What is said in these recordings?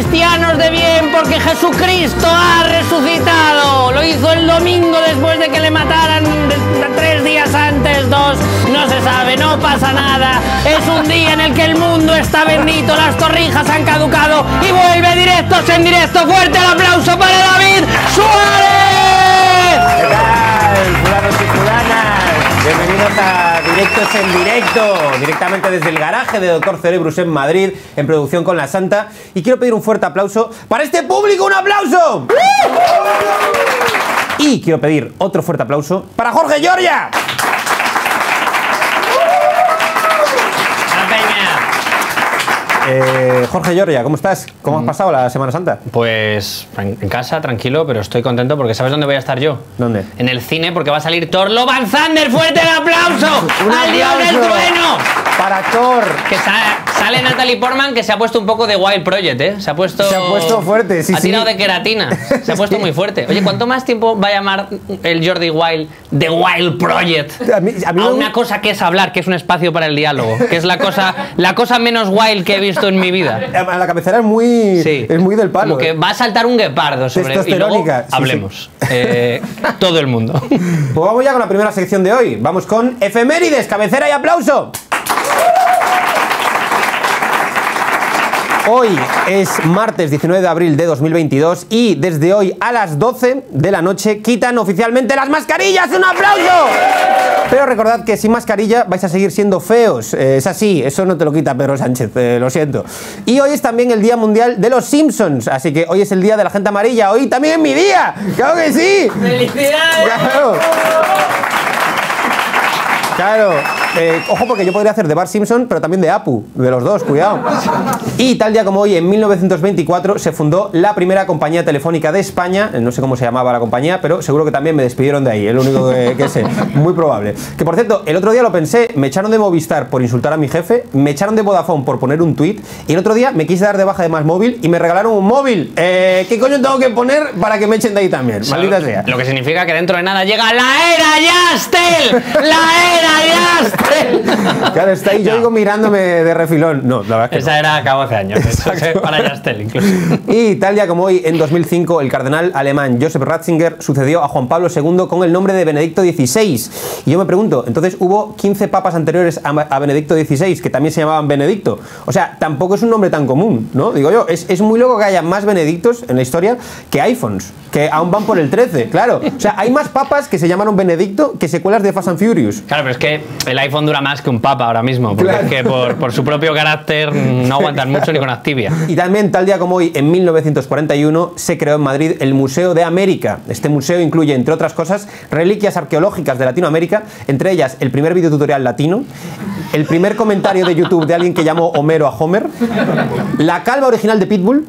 cristianos de bien porque Jesucristo ha resucitado. Lo hizo el domingo después de que le mataran tres días antes, dos. No se sabe, no pasa nada. Es un día en el que el mundo está bendito, las torrijas han caducado y vuelve directos en directo. Fuerte el aplauso para David Suárez. Bienvenidos a Directos en Directo, directamente desde el garaje de Doctor Cerebrus en Madrid, en producción con La Santa. Y quiero pedir un fuerte aplauso para este público, ¡un aplauso! Y quiero pedir otro fuerte aplauso para Jorge Giorgia. Eh, Jorge Giorgia, ¿cómo estás? ¿Cómo has pasado la Semana Santa? Pues en casa, tranquilo, pero estoy contento porque ¿sabes dónde voy a estar yo? ¿Dónde? En el cine porque va a salir Thor Love and Thunder. ¡Fuerte el aplauso! ¡Un ¡Al dios del trueno! Para Thor. Que sa- sale Natalie Portman que se ha puesto un poco de Wild Project, ¿eh? Se ha puesto. Se ha puesto fuerte, sí, Ha sí. tirado de queratina. Se ha puesto muy fuerte. Oye, ¿cuánto más tiempo va a llamar el Jordi Wild The Wild Project? A mí- a mí a me- una cosa que es hablar, que es un espacio para el diálogo, que es la cosa, la cosa menos wild que he visto en mi vida. A la cabecera es muy, Sí. es muy del palo. Como que ¿eh? va a saltar un guepardo sobre y luego Testosterónica, sí, sí. hablemos. Eh, todo el mundo. Pues vamos ya con la primera sección de hoy. Vamos con efemérides, cabecera y aplauso. Hoy es martes 19 de abril de 2022 y desde hoy a las 12 de la noche quitan oficialmente las mascarillas. ¡Un aplauso! Pero recordad que sin mascarilla vais a seguir siendo feos. Eh, es así, eso no te lo quita Pedro Sánchez, eh, lo siento. Y hoy es también el Día Mundial de los Simpsons, así que hoy es el Día de la Gente Amarilla. Hoy también es mi día. ¡Claro que sí! ¡Felicidades! Claro. Claro, eh, ojo porque yo podría hacer de Bart Simpson, pero también de Apu, de los dos, cuidado. Y tal día como hoy, en 1924, se fundó la primera compañía telefónica de España. Eh, No sé cómo se llamaba la compañía, pero seguro que también me despidieron de ahí, es lo único que, que sé. Muy probable. Que por cierto, el otro día lo pensé, me echaron de Movistar por insultar a mi jefe, me echaron de Vodafone por poner un tweet, y el otro día me quise dar de baja de más móvil y me regalaron un móvil. Eh, ¿Qué coño tengo que poner para que me echen de ahí también? Maldita sea. Lo que significa que dentro de nada llega la era Yastel. La era Yastel. Claro, está ahí yo digo mirándome de refilón. No, la verdad es que Esa era acabó hace años. Eso es para Yastel incluso. no. Y tal día como hoy, en 2005, el cardenal alemán Joseph Ratzinger sucedió a Juan Pablo II con el nombre de Benedicto XVI. Y yo me pregunto, entonces hubo 15 papas anteriores a, a Benedicto XVI que también se llamaban Benedicto. O sea, tampoco es un nombre tan común, ¿no? Digo yo, es, es muy loco que haya más Benedictos en la historia que iPhones, que aún van por el 13, claro. O sea, hay más papas que se llamaron Benedicto que secuelas de Fast and Furious. Claro, pero es que el iPhone dura más que un papa ahora mismo, porque Claro. es que por, por su propio carácter no aguantan mucho ni con Activia. Y también, tal día como hoy, en 1941, se creó en Madrid el Museo de América. Este museo incluye, entre otras cosas, reliquias arqueológicas de Latinoamérica, entre ellas el primer videotutorial latino, el primer comentario de YouTube de alguien que llamó Homero a Homer, la calva original de Pitbull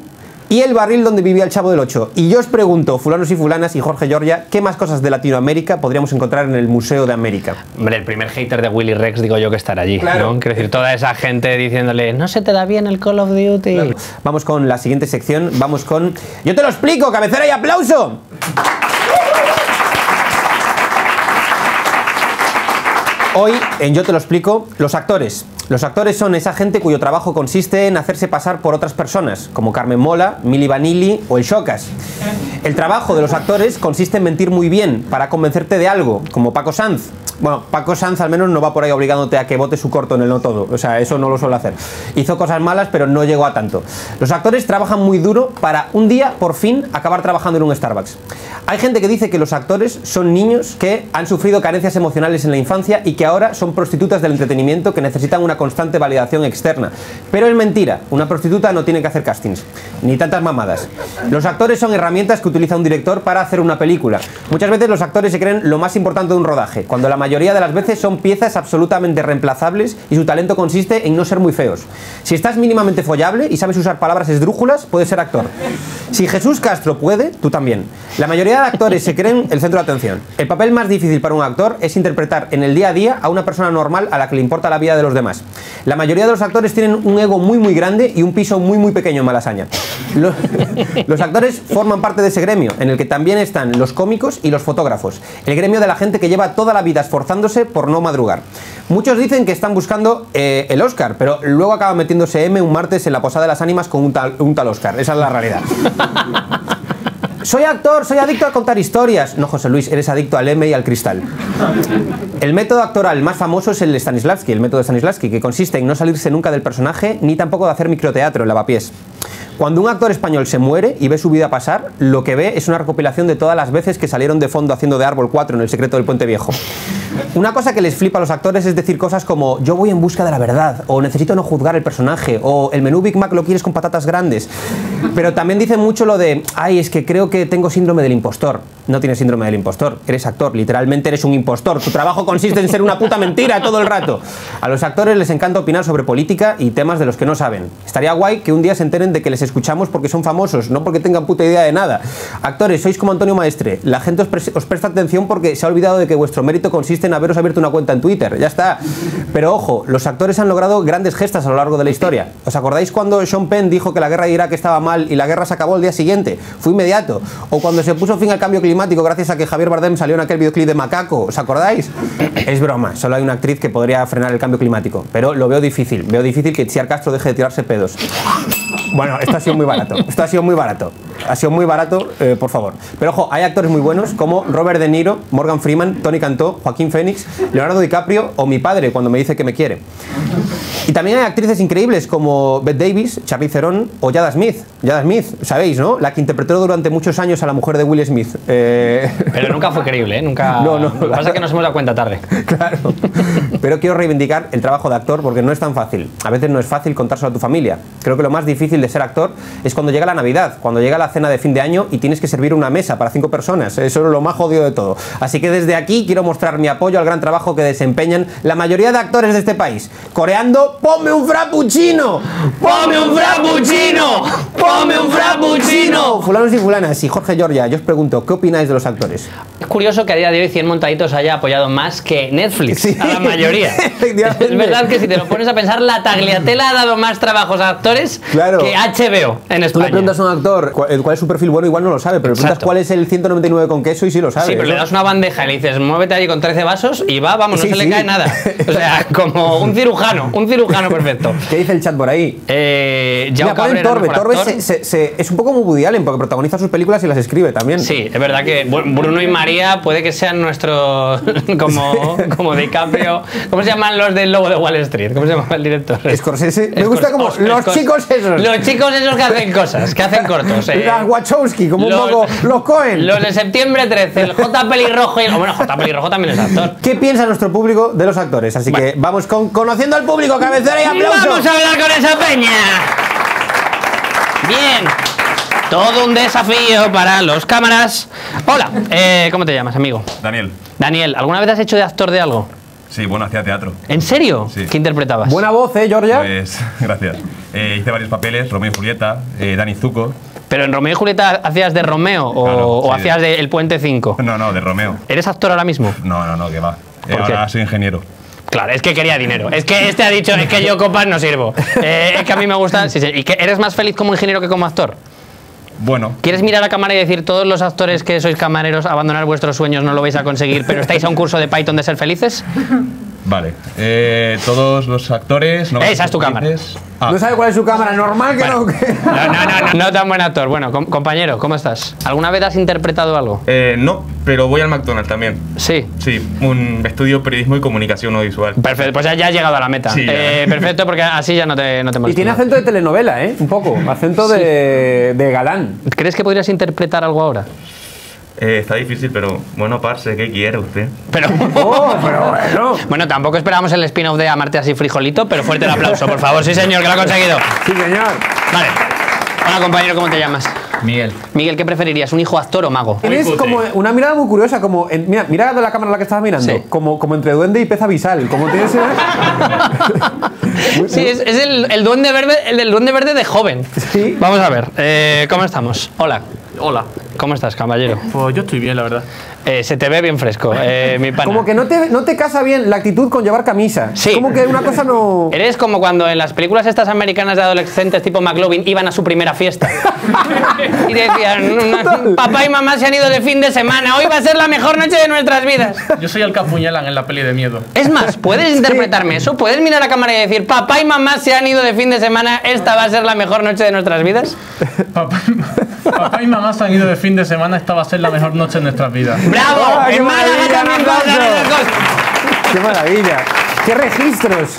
y el barril donde vivía el Chavo del Ocho. Y yo os pregunto, fulanos y fulanas y Jorge Giorgia, ¿qué más cosas de Latinoamérica podríamos encontrar en el Museo de América? Hombre, el primer hater de Willy Rex, digo yo que estará allí, Claro. ¿no? Quiero decir, toda esa gente diciéndole, no se te da bien el Call of Duty. Vamos con la siguiente sección, vamos con... Yo te lo explico, cabecera y aplauso. Hoy, en Yo te lo explico, los actores. Los actores son esa gente cuyo trabajo consiste en hacerse pasar por otras personas, como Carmen Mola, Mili Vanilli o el Shocas. El trabajo de los actores consiste en mentir muy bien para convencerte de algo, como Paco Sanz. Bueno, Paco Sanz al menos no va por ahí obligándote a que vote su corto en el no todo. O sea, eso no lo suele hacer. Hizo cosas malas, pero no llegó a tanto. Los actores trabajan muy duro para un día, por fin, acabar trabajando en un Starbucks. Hay gente que dice que los actores son niños que han sufrido carencias emocionales en la infancia y que ahora son prostitutas del entretenimiento que necesitan una constante validación externa. Pero es mentira, una prostituta no tiene que hacer castings, ni tantas mamadas. Los actores son herramientas que utiliza un director para hacer una película. Muchas veces los actores se creen lo más importante de un rodaje, cuando la mayoría de las veces son piezas absolutamente reemplazables y su talento consiste en no ser muy feos. Si estás mínimamente follable y sabes usar palabras esdrújulas, puedes ser actor. Si Jesús Castro puede, tú también. La mayoría de actores se creen el centro de atención. El papel más difícil para un actor es interpretar en el día a día a una persona normal a la que le importa la vida de los demás. La mayoría de los actores tienen un ego muy muy grande y un piso muy muy pequeño en Malasaña. Los, actores forman parte de ese gremio, en el que también están los cómicos y los fotógrafos. El gremio de la gente que lleva toda la vida esforzándose por no madrugar. Muchos dicen que están buscando eh, el Oscar, pero luego acaba metiéndose M un martes en la Posada de las Ánimas con un tal, un tal Oscar. Esa es la realidad. Soy actor, soy adicto a contar historias. No, José Luis, eres adicto al M y al cristal. El método actoral más famoso es el Stanislavski, el método de Stanislavski, que consiste en no salirse nunca del personaje ni tampoco de hacer microteatro en lavapiés. Cuando un actor español se muere y ve su vida pasar, lo que ve es una recopilación de todas las veces que salieron de fondo haciendo de árbol 4 en El secreto del puente viejo. Una cosa que les flipa a los actores es decir cosas como yo voy en busca de la verdad, o necesito no juzgar el personaje, o el menú Big Mac lo quieres con patatas grandes. Pero también dicen mucho lo de, ay, es que creo que tengo síndrome del impostor. No tienes síndrome del impostor, eres actor, literalmente eres un impostor. Tu trabajo consiste en ser una puta mentira todo el rato. A los actores les encanta opinar sobre política y temas de los que no saben. Estaría guay que un día se enteren de que les escuchamos porque son famosos, no porque tengan puta idea de nada. Actores, sois como Antonio Maestre. La gente os, pre- os presta atención porque se ha olvidado de que vuestro mérito consiste en haberos abierto una cuenta en Twitter. Ya está. Pero ojo, los actores han logrado grandes gestas a lo largo de la historia. ¿Os acordáis cuando Sean Penn dijo que la guerra de Irak estaba mal y la guerra se acabó el día siguiente? Fue inmediato. O cuando se puso fin al cambio climático gracias a que Javier Bardem salió en aquel videoclip de Macaco. ¿Os acordáis? Es broma, solo hay una actriz que podría frenar el cambio climático. Pero lo veo difícil. Veo difícil que Chiar Castro deje de tirarse pedos. Bueno, esto ha sido muy barato. Esto ha sido muy barato. Ha sido muy barato, eh, por favor. Pero ojo, hay actores muy buenos como Robert De Niro, Morgan Freeman, Tony Cantó, Joaquín Phoenix, Leonardo DiCaprio o mi padre cuando me dice que me quiere. Y también hay actrices increíbles como Bette Davis, Charlize Theron o Yada Smith. Yada Smith, sabéis, ¿no? La que interpretó durante muchos años a la mujer de Will Smith. Eh, Pero nunca fue creíble, ¿eh? Nunca. No, no, Lo que la- pasa es que nos hemos dado cuenta tarde. Claro. Pero quiero reivindicar el trabajo de actor porque no es tan fácil. A veces no es fácil contárselo a tu familia. Creo que lo más difícil de ser actor es cuando llega la Navidad, cuando llega la cena de fin de año y tienes que servir una mesa para cinco personas. Eso es lo más jodido de todo. Así que desde aquí quiero mostrar mi apoyo al gran trabajo que desempeñan la mayoría de actores de este país. Coreando, ¡ponme un frappuccino! ¡Ponme un frappuccino! ¡Ponme un frappuccino! Fulanos y fulanas y Jorge Giorgia, yo os pregunto, ¿qué opináis de los actores? Es curioso que a día de hoy 100 montaditos haya apoyado más que Netflix Sí. a la mayoría. Es verdad que si te lo pones a pensar, la Tagliatella ha dado más trabajos a actores Claro. que HBO en Tú le España. preguntas a un actor cuál, es su perfil bueno, igual no lo sabe, pero le preguntas Exacto. cuál es el 199 con queso y sí lo sabe. Sí, pero le Eso- das una bandeja y le dices, muévete allí con 13 vasos y va, vamos, no Sí, se le cae nada. O sea, como un cirujano, un cirujano perfecto. ¿Qué dice el chat por ahí? Eh, Mira, Cabrera, Torbe. Torbe actor. se- se- se- es un poco como Woody Allen porque protagoniza sus películas y las escribe también. Sí, es verdad que Bruno y María puede que sean nuestros como, como DiCaprio. ¿Cómo se llaman los del Lobo de Wall Street? ¿Cómo se llama el director? Scorsese. Me gusta como Os- los chicos esos. Los chicos esos que hacen cosas, que hacen cortos. eh. Las Wachowski, como Los- un poco los Cohen. Los de septiembre 13, el J. Pelirrojo y. Bueno, J. Pelirrojo también es actor. ¿Qué piensa nuestro público de los actores? Así que vamos con conociendo al público, cabecera y. ¡Vamos a hablar con esa peña! Bien. Todo un desafío para los cámaras. Hola, eh, ¿cómo te llamas, amigo? Daniel. Daniel, ¿alguna vez has hecho de actor de algo? Sí, bueno, hacía teatro. ¿En serio? Sí. ¿Qué interpretabas? Buena voz, ¿eh, Georgia? Pues, gracias. Eh, hice varios papeles, Romeo y Julieta, eh, Dani Zuko. ¿Pero en Romeo y Julieta hacías de Romeo o, Claro, o sí. hacías de El Puente 5? No, no, de Romeo. ¿Eres actor ahora mismo? No, no, no, que va. Eh, ahora soy ingeniero. Claro, es que quería dinero. Es que este ha dicho, es que yo copas no sirvo. Eh, es que a mí me gusta... sí, sí. ¿Y que eres más feliz como ingeniero que como actor? Bueno, ¿Quieres mirar a cámara y decir, todos los actores que sois camareros, abandonar vuestros sueños no lo vais a conseguir, pero estáis a un curso de Python de ser felices? Vale. Eh, todos los actores. No Esa es tu cámara. Ah, No sabe cuál es su cámara, normal que no. que- No, no, no, no, no tan buen actor. Bueno, com- compañero, ¿cómo estás? ¿Alguna vez has interpretado algo? Eh, no, pero voy al McDonald's también. Sí. Sí, un estudio periodismo y comunicación audiovisual. Perfecto, pues ya, ya has llegado a la meta. Sí. Eh, perfecto, porque así ya no te, no te Y tiene acento de telenovela, ¿eh? Un poco. Acento de, de galán. ¿Crees que podrías interpretar algo ahora? Eh, está difícil, pero bueno, parce, ¿qué quiere usted? Pero... Oh, pero bueno. Bueno, tampoco esperábamos el spin-off de Amarte así frijolito, pero fuerte el aplauso, por favor. Sí, señor, que lo ha conseguido. Sí, señor. Vale. Hola, compañero, ¿cómo te llamas? Miguel. Miguel, ¿qué preferirías, un hijo actor o mago? Tienes como una mirada muy curiosa, como en- mira, mira de la cámara a la que estabas mirando, Sí. como, como entre duende y pez abisal, como tienes Sí, es, es el, el duende verde, el del duende verde de joven. Sí. Vamos a ver, eh, ¿cómo estamos? Hola. Hola. ¿Cómo estás, caballero? Pues yo estoy bien, la verdad. Eh, se te ve bien fresco, eh, mi pana. Como que no te, no te casa bien la actitud con llevar camisa. Sí. Como que una cosa no. Eres como cuando en las películas estas americanas de adolescentes tipo McLovin iban a su primera fiesta. y decían, papá y mamá se han ido de fin de semana, hoy va a ser la mejor noche de nuestras vidas. Yo soy el que apuñalan en la peli de miedo. Es más, puedes interpretarme eso, puedes mirar a cámara y decir, papá y mamá se han ido de fin de semana, esta va a ser la mejor noche de nuestras vidas. Papá, papá y mamá se han ido de fin de semana, esta va a ser la mejor noche de nuestras vidas. ¡Bravo! ¡Ah, qué en Málaga maravilla, también. ¡Qué maravilla! ¡Qué registros!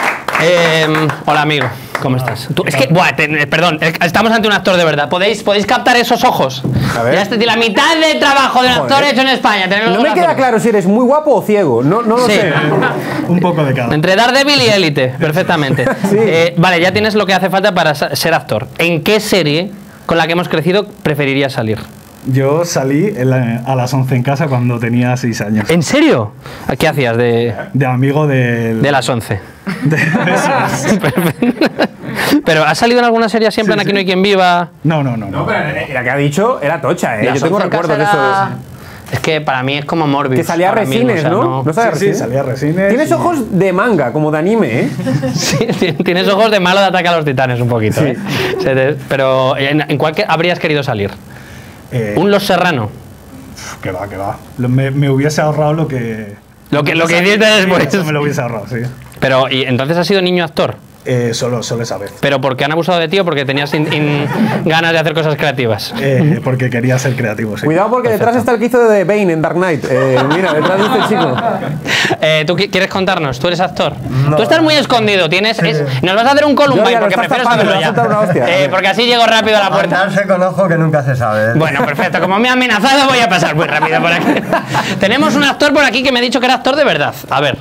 Eh, hola amigo, ¿cómo estás? Tú- es que, buah, te- perdón, eh, estamos ante un actor de verdad. ¿Podéis, podéis captar esos ojos? A ver. Ya este- la mitad del trabajo de un actor Joder. hecho en España. No me queda claro si eres muy guapo o ciego. No, no lo Sí. sé. Un poco de cada. Entre Daredevil y Élite, perfectamente. Sí. Eh, vale, ya tienes lo que hace falta para ser actor. ¿En qué serie con la que hemos crecido preferirías salir? Yo salí la- a las 11 en casa cuando tenía 6 años. ¿En serio? ¿Qué hacías de, De amigo del. de las 11? de-. Pero ¿has salido en alguna serie siempre Sí, en Aquí sí. no hay quien viva? No, no, no. no. La que ha dicho era tocha, ¿eh? Las Yo tengo 11 en recuerdos de eso. era- Es que para mí es como Morbius. Que salía resines, o sea, ¿no? ¿No salía Sí, sí, resines? salía resines Tienes y- ojos de manga, como de anime, ¿eh? Sí, ti- tienes ojos de malo de ataque a los titanes un poquito. ¿eh? Se te- pero ¿en, en cuál que habrías querido salir? Eh, Un Los Serrano. Que va, que va. Me, me hubiese ahorrado lo que. Lo que, lo que Sí, después. eso me lo hubiese ahorrado, sí. Pero, y entonces has sido niño actor. Eh, solo, solo esa vez. Pero porque han abusado de ti o porque tenías in- in- ganas de hacer cosas creativas. Eh, porque quería ser creativo, sí. Cuidado porque detrás está el que hizo de Bane en Dark Knight. Eh, mira, detrás de este chico. Eh, ¿Tú qui- quieres contarnos? ¿Tú eres actor? Tú estás muy escondido. Tienes, es- nos vas a hacer un Columbine porque prefiero tapando, saberlo ya. hostia. Eh, porque así llego rápido a la puerta. Mandarse con ojo que nunca se sabe. Bueno, perfecto. Como me ha amenazado, voy a pasar muy rápido por aquí. Tenemos un actor por aquí que me ha dicho que era actor de verdad. A ver.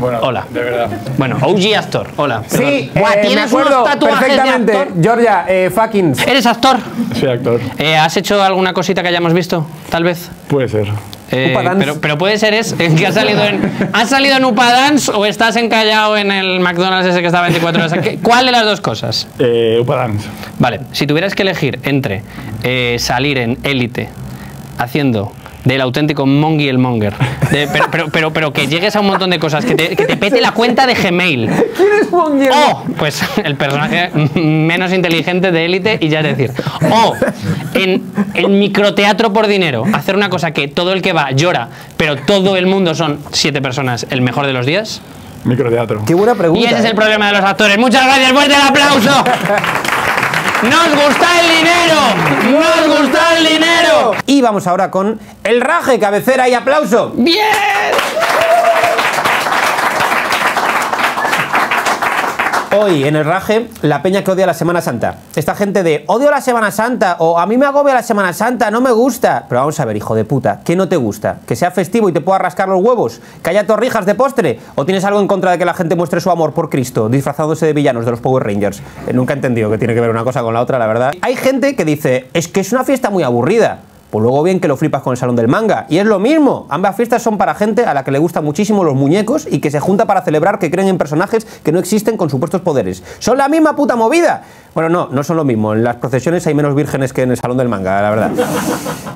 Hola. De verdad. Bueno, OG actor. Hola. Sí, perdón. Buah, eh, me ¿tienes acuerdo unos tatuajes de perfectamente. actor? Georgia, eh, fucking. ¿Eres actor? Soy actor. Eh, ¿Has hecho alguna cosita que hayamos visto? Tal vez. Puede ser. Eh, Upa Dance. pero, pero puede ser es eh, que has salido en has salido en Upa Dance o estás encallado en el McDonald's ese que está 24 horas. ¿Qué- ¿Cuál de las dos cosas? Eh, Upadance. Vale, si tuvieras que elegir entre eh, salir en élite haciendo del auténtico Mongi el Monger, de- pero, pero, pero, pero que llegues a un montón de cosas, que te, que te pete la cuenta de Gmail. ¿Quién es Monger? O, pues el personaje menos inteligente de élite y ya es decir. O en el microteatro por dinero, hacer una cosa que todo el que va llora, pero todo el mundo son siete personas, el mejor de los días. Microteatro. Qué buena pregunta. Y ese es eh. el problema de los actores. Muchas gracias, fuerte el aplauso. ¡Nos gusta el dinero! ¡Nos gusta el dinero! Y vamos ahora con el raje, cabecera y aplauso. ¡Bien! Hoy en el raje, la peña que odia la Semana Santa. Esta gente de odio la Semana Santa o a mí me agobia la Semana Santa, no me gusta. Pero vamos a ver, hijo de puta, ¿qué no te gusta? ¿Que sea festivo y te pueda rascar los huevos? ¿Que haya torrijas de postre? ¿O tienes algo en contra de que la gente muestre su amor por Cristo disfrazándose de villanos de los Power Rangers? Eh, nunca he entendido que tiene que ver una cosa con la otra, la verdad. Hay gente que dice, es que es una fiesta muy aburrida. Pues luego bien que lo flipas con el salón del manga. Y es lo mismo. Ambas fiestas son para gente a la que le gustan muchísimo los muñecos y que se junta para celebrar que creen en personajes que no existen con supuestos poderes. Son la misma puta movida. Bueno, no, no son lo mismo. En las procesiones hay menos vírgenes que en el salón del manga, la verdad.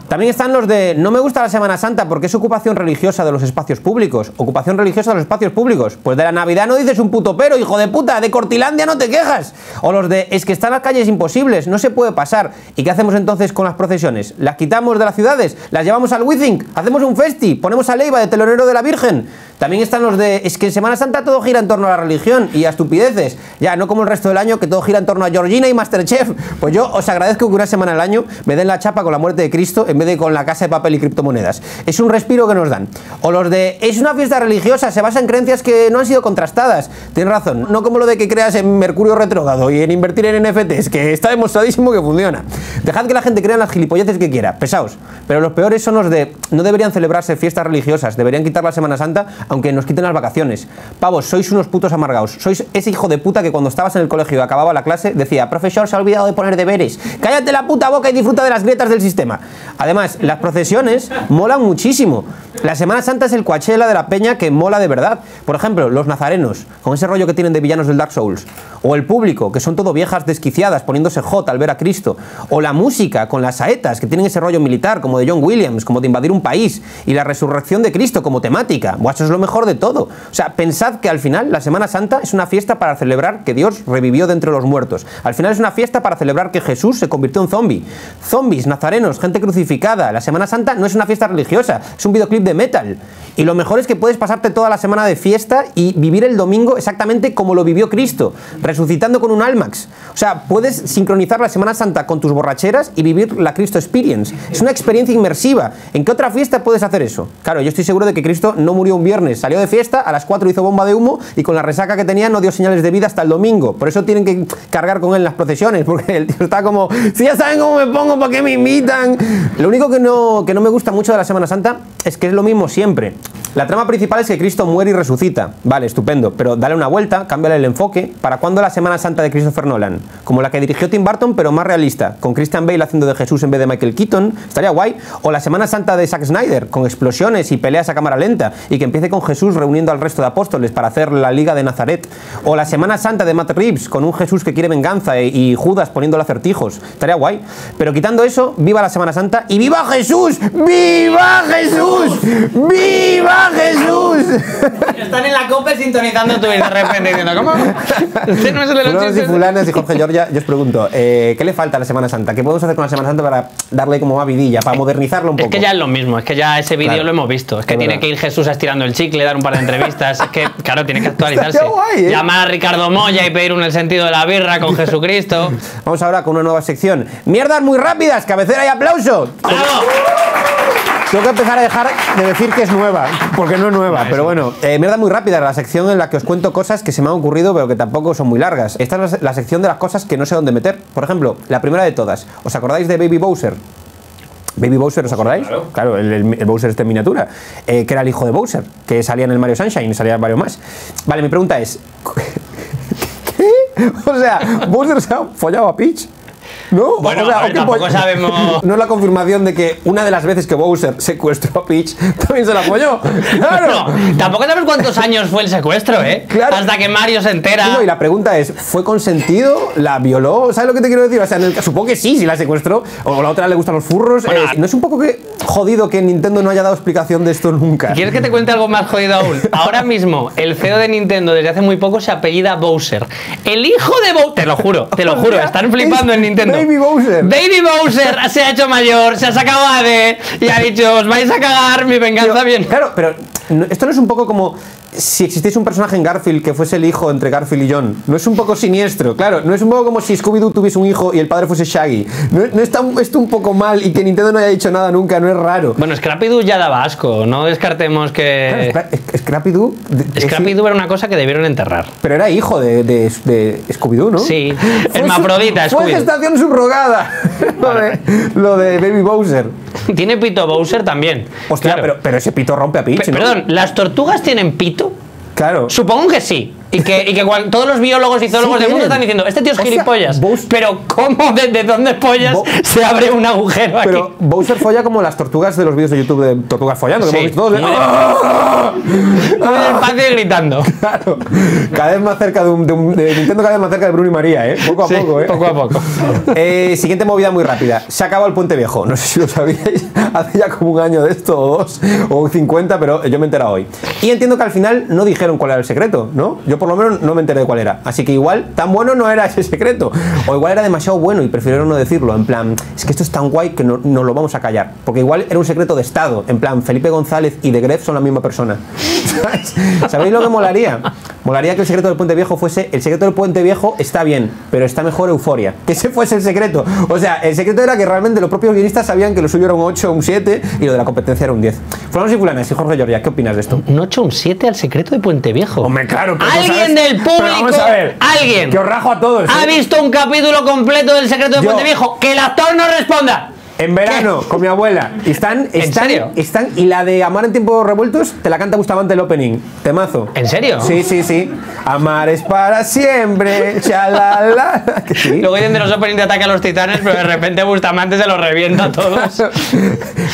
También están los de no me gusta la Semana Santa porque es ocupación religiosa de los espacios públicos. Ocupación religiosa de los espacios públicos. Pues de la Navidad no dices un puto pero, hijo de puta. De Cortilandia no te quejas. O los de es que están las calles imposibles, no se puede pasar. ¿Y qué hacemos entonces con las procesiones? ¿Las quitamos de las ciudades? ¿Las llevamos al Withink? ¿Hacemos un festi? ¿Ponemos a Leiva de telonero de la Virgen? También están los de es que en Semana Santa todo gira en torno a la religión y a estupideces. Ya, no como el resto del año que todo gira en torno a Georgina y Masterchef. Pues yo os agradezco que una semana al año me den la chapa con la muerte de Cristo en vez de con la casa de papel y criptomonedas. Es un respiro que nos dan. O los de es una fiesta religiosa, se basa en creencias que no han sido contrastadas. Tienes razón, no como lo de que creas en Mercurio retrógrado y en invertir en NFTs, que está demostradísimo que funciona. Dejad que la gente crea en las gilipolleces que quiera, pesaos. Pero los peores son los de no deberían celebrarse fiestas religiosas, deberían quitar la Semana Santa, aunque nos quiten las vacaciones. Pavos, sois unos putos amargados. Sois ese hijo de puta que cuando estabas en el colegio y acababa la clase decía, profesor, se ha olvidado de poner deberes. Cállate la puta boca y disfruta de las grietas del sistema. Además, las procesiones molan muchísimo. La Semana Santa es el Coachella de la peña que mola de verdad. Por ejemplo, los nazarenos, con ese rollo que tienen de villanos del Dark Souls. O el público, que son todo viejas desquiciadas poniéndose hot al ver a Cristo. O la música, con las saetas, que tienen ese rollo militar, como de John Williams, como de invadir un país. Y la resurrección de Cristo como temática. Mejor de todo. O sea, pensad que al final la Semana Santa es una fiesta para celebrar que Dios revivió de entre los muertos. Al final es una fiesta para celebrar que Jesús se convirtió en zombie. Zombies, nazarenos, gente crucificada. La Semana Santa no es una fiesta religiosa, es un videoclip de metal. Y lo mejor es que puedes pasarte toda la semana de fiesta y vivir el domingo exactamente como lo vivió Cristo, resucitando con un Almax. O sea, puedes sincronizar la Semana Santa con tus borracheras y vivir la Cristo Experience. Es una experiencia inmersiva. ¿En qué otra fiesta puedes hacer eso? Claro, yo estoy seguro de que Cristo no murió un viernes, salió de fiesta, a las 4 hizo bomba de humo y con la resaca que tenía no dio señales de vida hasta el domingo. Por eso tienen que cargar con él en las procesiones, porque el tío está como, si ya saben cómo me pongo, ¿para qué me invitan? Lo único que no, que no me gusta mucho de la Semana Santa es que es lo mismo siempre. La trama principal es que Cristo muere y resucita. Vale, estupendo, pero dale una vuelta, cámbiale el enfoque. ¿Para cuándo la Semana Santa de Christopher Nolan? Como la que dirigió Tim Burton, pero más realista, con Christian Bale haciendo de Jesús en vez de Michael Keaton, estaría guay. O la Semana Santa de Zack Snyder, con explosiones y peleas a cámara lenta, y que empiece con Jesús reuniendo al resto de apóstoles para hacer la Liga de Nazaret. O la Semana Santa de Matt Reeves, con un Jesús que quiere venganza y, y Judas poniéndole acertijos. Estaría guay. Pero quitando eso, viva la Semana Santa y ¡Viva Jesús! ¡Viva Jesús! ¡Viva Jesús! Están en la copa sintonizando y de repente diciendo, ¿cómo? Este no es el de los y fulanas y Jorge Giorgia, yo os pregunto, eh, ¿qué le falta a la Semana Santa? ¿Qué podemos hacer con la Semana Santa para darle como más vidilla, para modernizarlo un Es poco? que ya es lo mismo, es que ya ese vídeo Claro. lo hemos visto. Es que Es tiene verdad. que ir Jesús estirando el chicle, dar un par de entrevistas. Es que, claro, tiene que actualizarse. Guay, ¿eh? Llamar a Ricardo Moya y pedir un el sentido de la birra con Jesucristo. Vamos ahora con una nueva sección. ¡Mierdas muy rápidas! ¡Cabecera y aplauso! ¡Bravo! Tengo que empezar a dejar de decir que es nueva, porque no es nueva, pero bueno, eh, mierda muy rápida, la sección en la que os cuento cosas que se me han ocurrido, pero que tampoco son muy largas. Esta es la, la sección de las cosas que no sé dónde meter. Por ejemplo, la primera de todas. ¿Os acordáis de Baby Bowser? Baby Bowser, ¿os acordáis? Claro, el, el- el Bowser este en miniatura, eh, que era el hijo de Bowser, que salía en el Mario Sunshine y salía en Mario más. Vale, mi pregunta es, ¿qué? O sea, Bowser se ha follado a Peach. ¿No? Bueno, O sea, a ver, ¿o qué tampoco sabemos- No es la confirmación de que una de las veces que Bowser secuestró a Peach también se la apoyó. ¡Claro! No, tampoco sabes cuántos años fue el secuestro, ¿eh? Claro. Hasta que Mario se entera. No, y la pregunta es, ¿fue consentido? ¿La violó? ¿Sabes lo que te quiero decir? O sea, en el- supongo que sí, si la secuestró. O la otra le gustan los furros. Bueno, Eh, ¿No es un poco que jodido que Nintendo no haya dado explicación de esto nunca? ¿Quieres que te cuente algo más jodido aún? Ahora mismo, el CEO de Nintendo desde hace muy poco se apellida Bowser. El hijo de Bowser. Te lo juro, te lo juro, están flipando en Nintendo. Baby Bowser. Baby Bowser se ha hecho mayor, se ha sacado AD y ha dicho: Os vais a cagar, mi venganza bien. Claro, pero esto no es un poco como si existiese un personaje en Garfield que fuese el hijo entre Garfield y John. No es un poco siniestro, claro. No es un poco como si Scooby-Doo tuviese un hijo y el padre fuese Shaggy. No, no está esto un poco mal y que Nintendo no haya dicho nada nunca, no es raro. Bueno, Scrappy Doo ya daba asco, no descartemos Claro, que. Sc- Scrappy-Doo... era una cosa que debieron enterrar. Pero era hijo de, de, de Scooby-Doo, ¿no? Sí, Fue hermafrodita, su- Fue gestación subrogada. lo, de, lo de Baby Bowser. Tiene pito Bowser también. Hostia, Claro. pero, pero ese pito rompe a Peach. Perdón, ¿las tortugas tienen pito? Claro. Supongo que sí. Y que, y que cual- todos los biólogos y zoólogos Sí del mundo están diciendo, este tío es Hostia, gilipollas. Bowser- Pero ¿cómo? ¿Desde dónde pollas Bo- se abre un agujero aquí? Pero Bowser folla como las tortugas de los vídeos de YouTube de tortugas follando, que Sí, hemos visto todos. muy. Muy despacio y gritando. Claro. Cada vez más cerca de, un, de, un- de Nintendo, cada vez más cerca de Bruno y María, ¿eh? Poco a Sí, poco, ¿eh? poco a poco. Eh, siguiente movida muy rápida. Se acaba el puente viejo. No sé si lo sabíais. Hace ya como un año de esto, o dos, o 50, pero yo me he enterado hoy. Y entiendo que al final no dijeron cuál era el secreto, ¿no? Yo por lo menos no me enteré de cuál era. Así que igual tan bueno no era ese secreto. O igual era demasiado bueno y prefirieron no decirlo. En plan, es que esto es tan guay que no, nos lo vamos a callar. Porque igual era un secreto de Estado. En plan, Felipe González y De Gref son la misma persona. ¿Sabéis lo que molaría? Molaría que el secreto del puente viejo fuese el secreto del puente viejo está bien, pero está mejor euforia. Que ese fuese el secreto. O sea, el secreto era que realmente los propios guionistas sabían que lo suyo era un 8 o un 7 y lo de la competencia era un 10. Fulanos y fulanas y Jorge Giorgia, ¿qué opinas de esto? Un 8 un 7 al secreto de Puente Viejo. Hombre, claro, pero Alguien del Pero público, vamos a ver, alguien, Que os rajo a todos. ha ¿eh? visto un capítulo completo del secreto de Yo- Puente Viejo. Que el actor no responda. En verano, con mi abuela. Están, están, serio? están. Y la de Amar en tiempos revueltos te la canta Bustamante el opening. Temazo. ¿En serio? Sí, sí, sí. Amar es para siempre. Chalala. Sí. Luego dicen de los openings de ataque a los titanes, pero de repente Bustamante se los revienta a todos.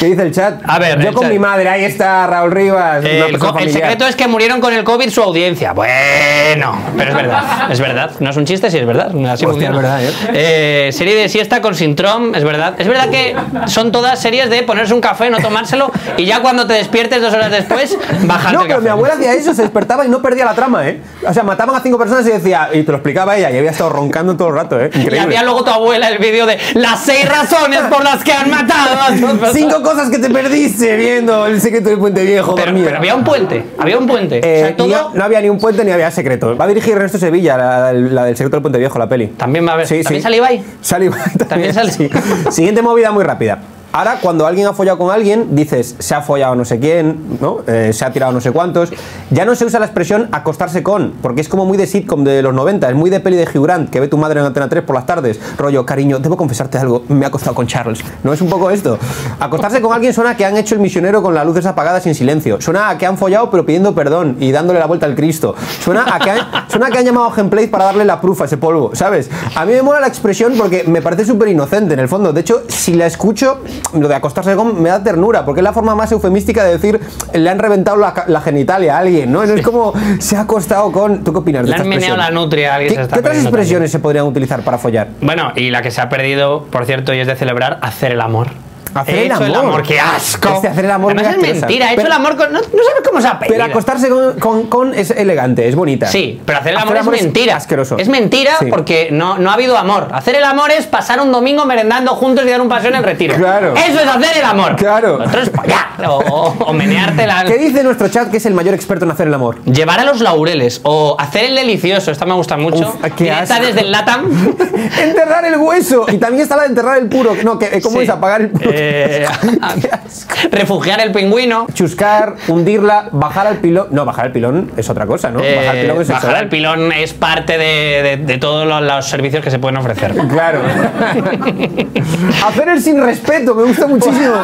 ¿Qué dice el chat? A ver, Yo con chat. mi madre, ahí está Raúl Rivas. El, secreto es que murieron con el COVID su audiencia. Bueno, pero es verdad, es verdad. No es un chiste, sí es verdad. Así Hostia, es verdad, Eh, serie de siesta con Sintrom, es verdad. Es verdad que son todas series de ponerse un café, no tomárselo y ya cuando te despiertes dos horas después, bajarte No, pero café. mi abuela hacía eso, se despertaba y no perdía la trama, ¿eh? O sea, mataban a cinco personas y decía, y te lo explicaba ella, y había estado roncando todo el rato, ¿eh? Y Increíble. había luego tu abuela el vídeo de las seis razones por las que han matado a tus personas". Cinco cosas que te perdiste viendo el secreto del puente viejo. Pero, había un puente, había un puente. Eh, o sea, todo. y ya no había ni un puente ni había secreto. Va a dirigir Ernesto Sevilla, la, la del secreto del puente viejo, la peli. También va a haber. Sí, ¿También sí. sale Ibai? Sale Ibai también. sale. sí. Siguiente movida muy rápida. Ahora, cuando alguien ha follado con alguien, dices, se ha follado no sé quién, ¿no? Eh, se ha tirado no sé cuántos. Ya no se usa la expresión acostarse con, porque es como muy de sitcom de los 90, es muy de peli de Hugh Grant, que ve tu madre en Antena 3 por las tardes. Rollo, cariño, debo confesarte algo, me ha acostado con Charles. ¿No es un poco esto? Acostarse con alguien suena a que han hecho el misionero con las luces apagadas y en silencio. Suena a que han follado pero pidiendo perdón y dándole la vuelta al Cristo. Suena a que han, suena a que han llamado a Gameplay para darle la proof a ese polvo, ¿sabes? A mí me mola la expresión porque me parece súper inocente en el fondo. De hecho, si la escucho, lo de acostarse con me da ternura, porque es la forma más eufemística de decir le han reventado la, genitalia a alguien, ¿no? Es como se ha acostado con. ¿Tú qué opinas de Le esta han meneado la nutria a alguien ¿Qué, se está qué otras expresiones se podrían utilizar para follar? Bueno, y la que se ha perdido, por cierto, y es de celebrar, hacer el amor. Hacer He el hecho amor. ¡Qué asco! Este hacer el amor Además es mentira, he hecho el amor con... No, no sabes cómo se ha pedido. Pero acostarse con, con- con es elegante, es bonita. Sí, pero hacer el amor, es mentira. asqueroso. Es mentira Sí. porque no, no ha habido amor. Hacer el amor es pasar un domingo merendando juntos y dar un paseo en el retiro. Claro. Eso es hacer el amor. Claro. Lo otro es follar o, o- o menearte la... ¿Qué dice nuestro chat que es el mayor experto en hacer el amor? Llevar a los laureles o hacer el delicioso, esta me gusta mucho. Uf, qué esta asco. desde el LATAM. enterrar el hueso. Y también está la de enterrar el puro. No, que, ¿cómo Sí. es apagar el puro? Eh, Refugiar el pingüino. Chuscar, hundirla, bajar al pilón. No, bajar al pilón es otra cosa, ¿no? Eh, bajar al pilón es bajar al pilón es parte de, de- de todos los, los servicios que se pueden ofrecer. Claro. Hacer el sin respeto, me gusta muchísimo.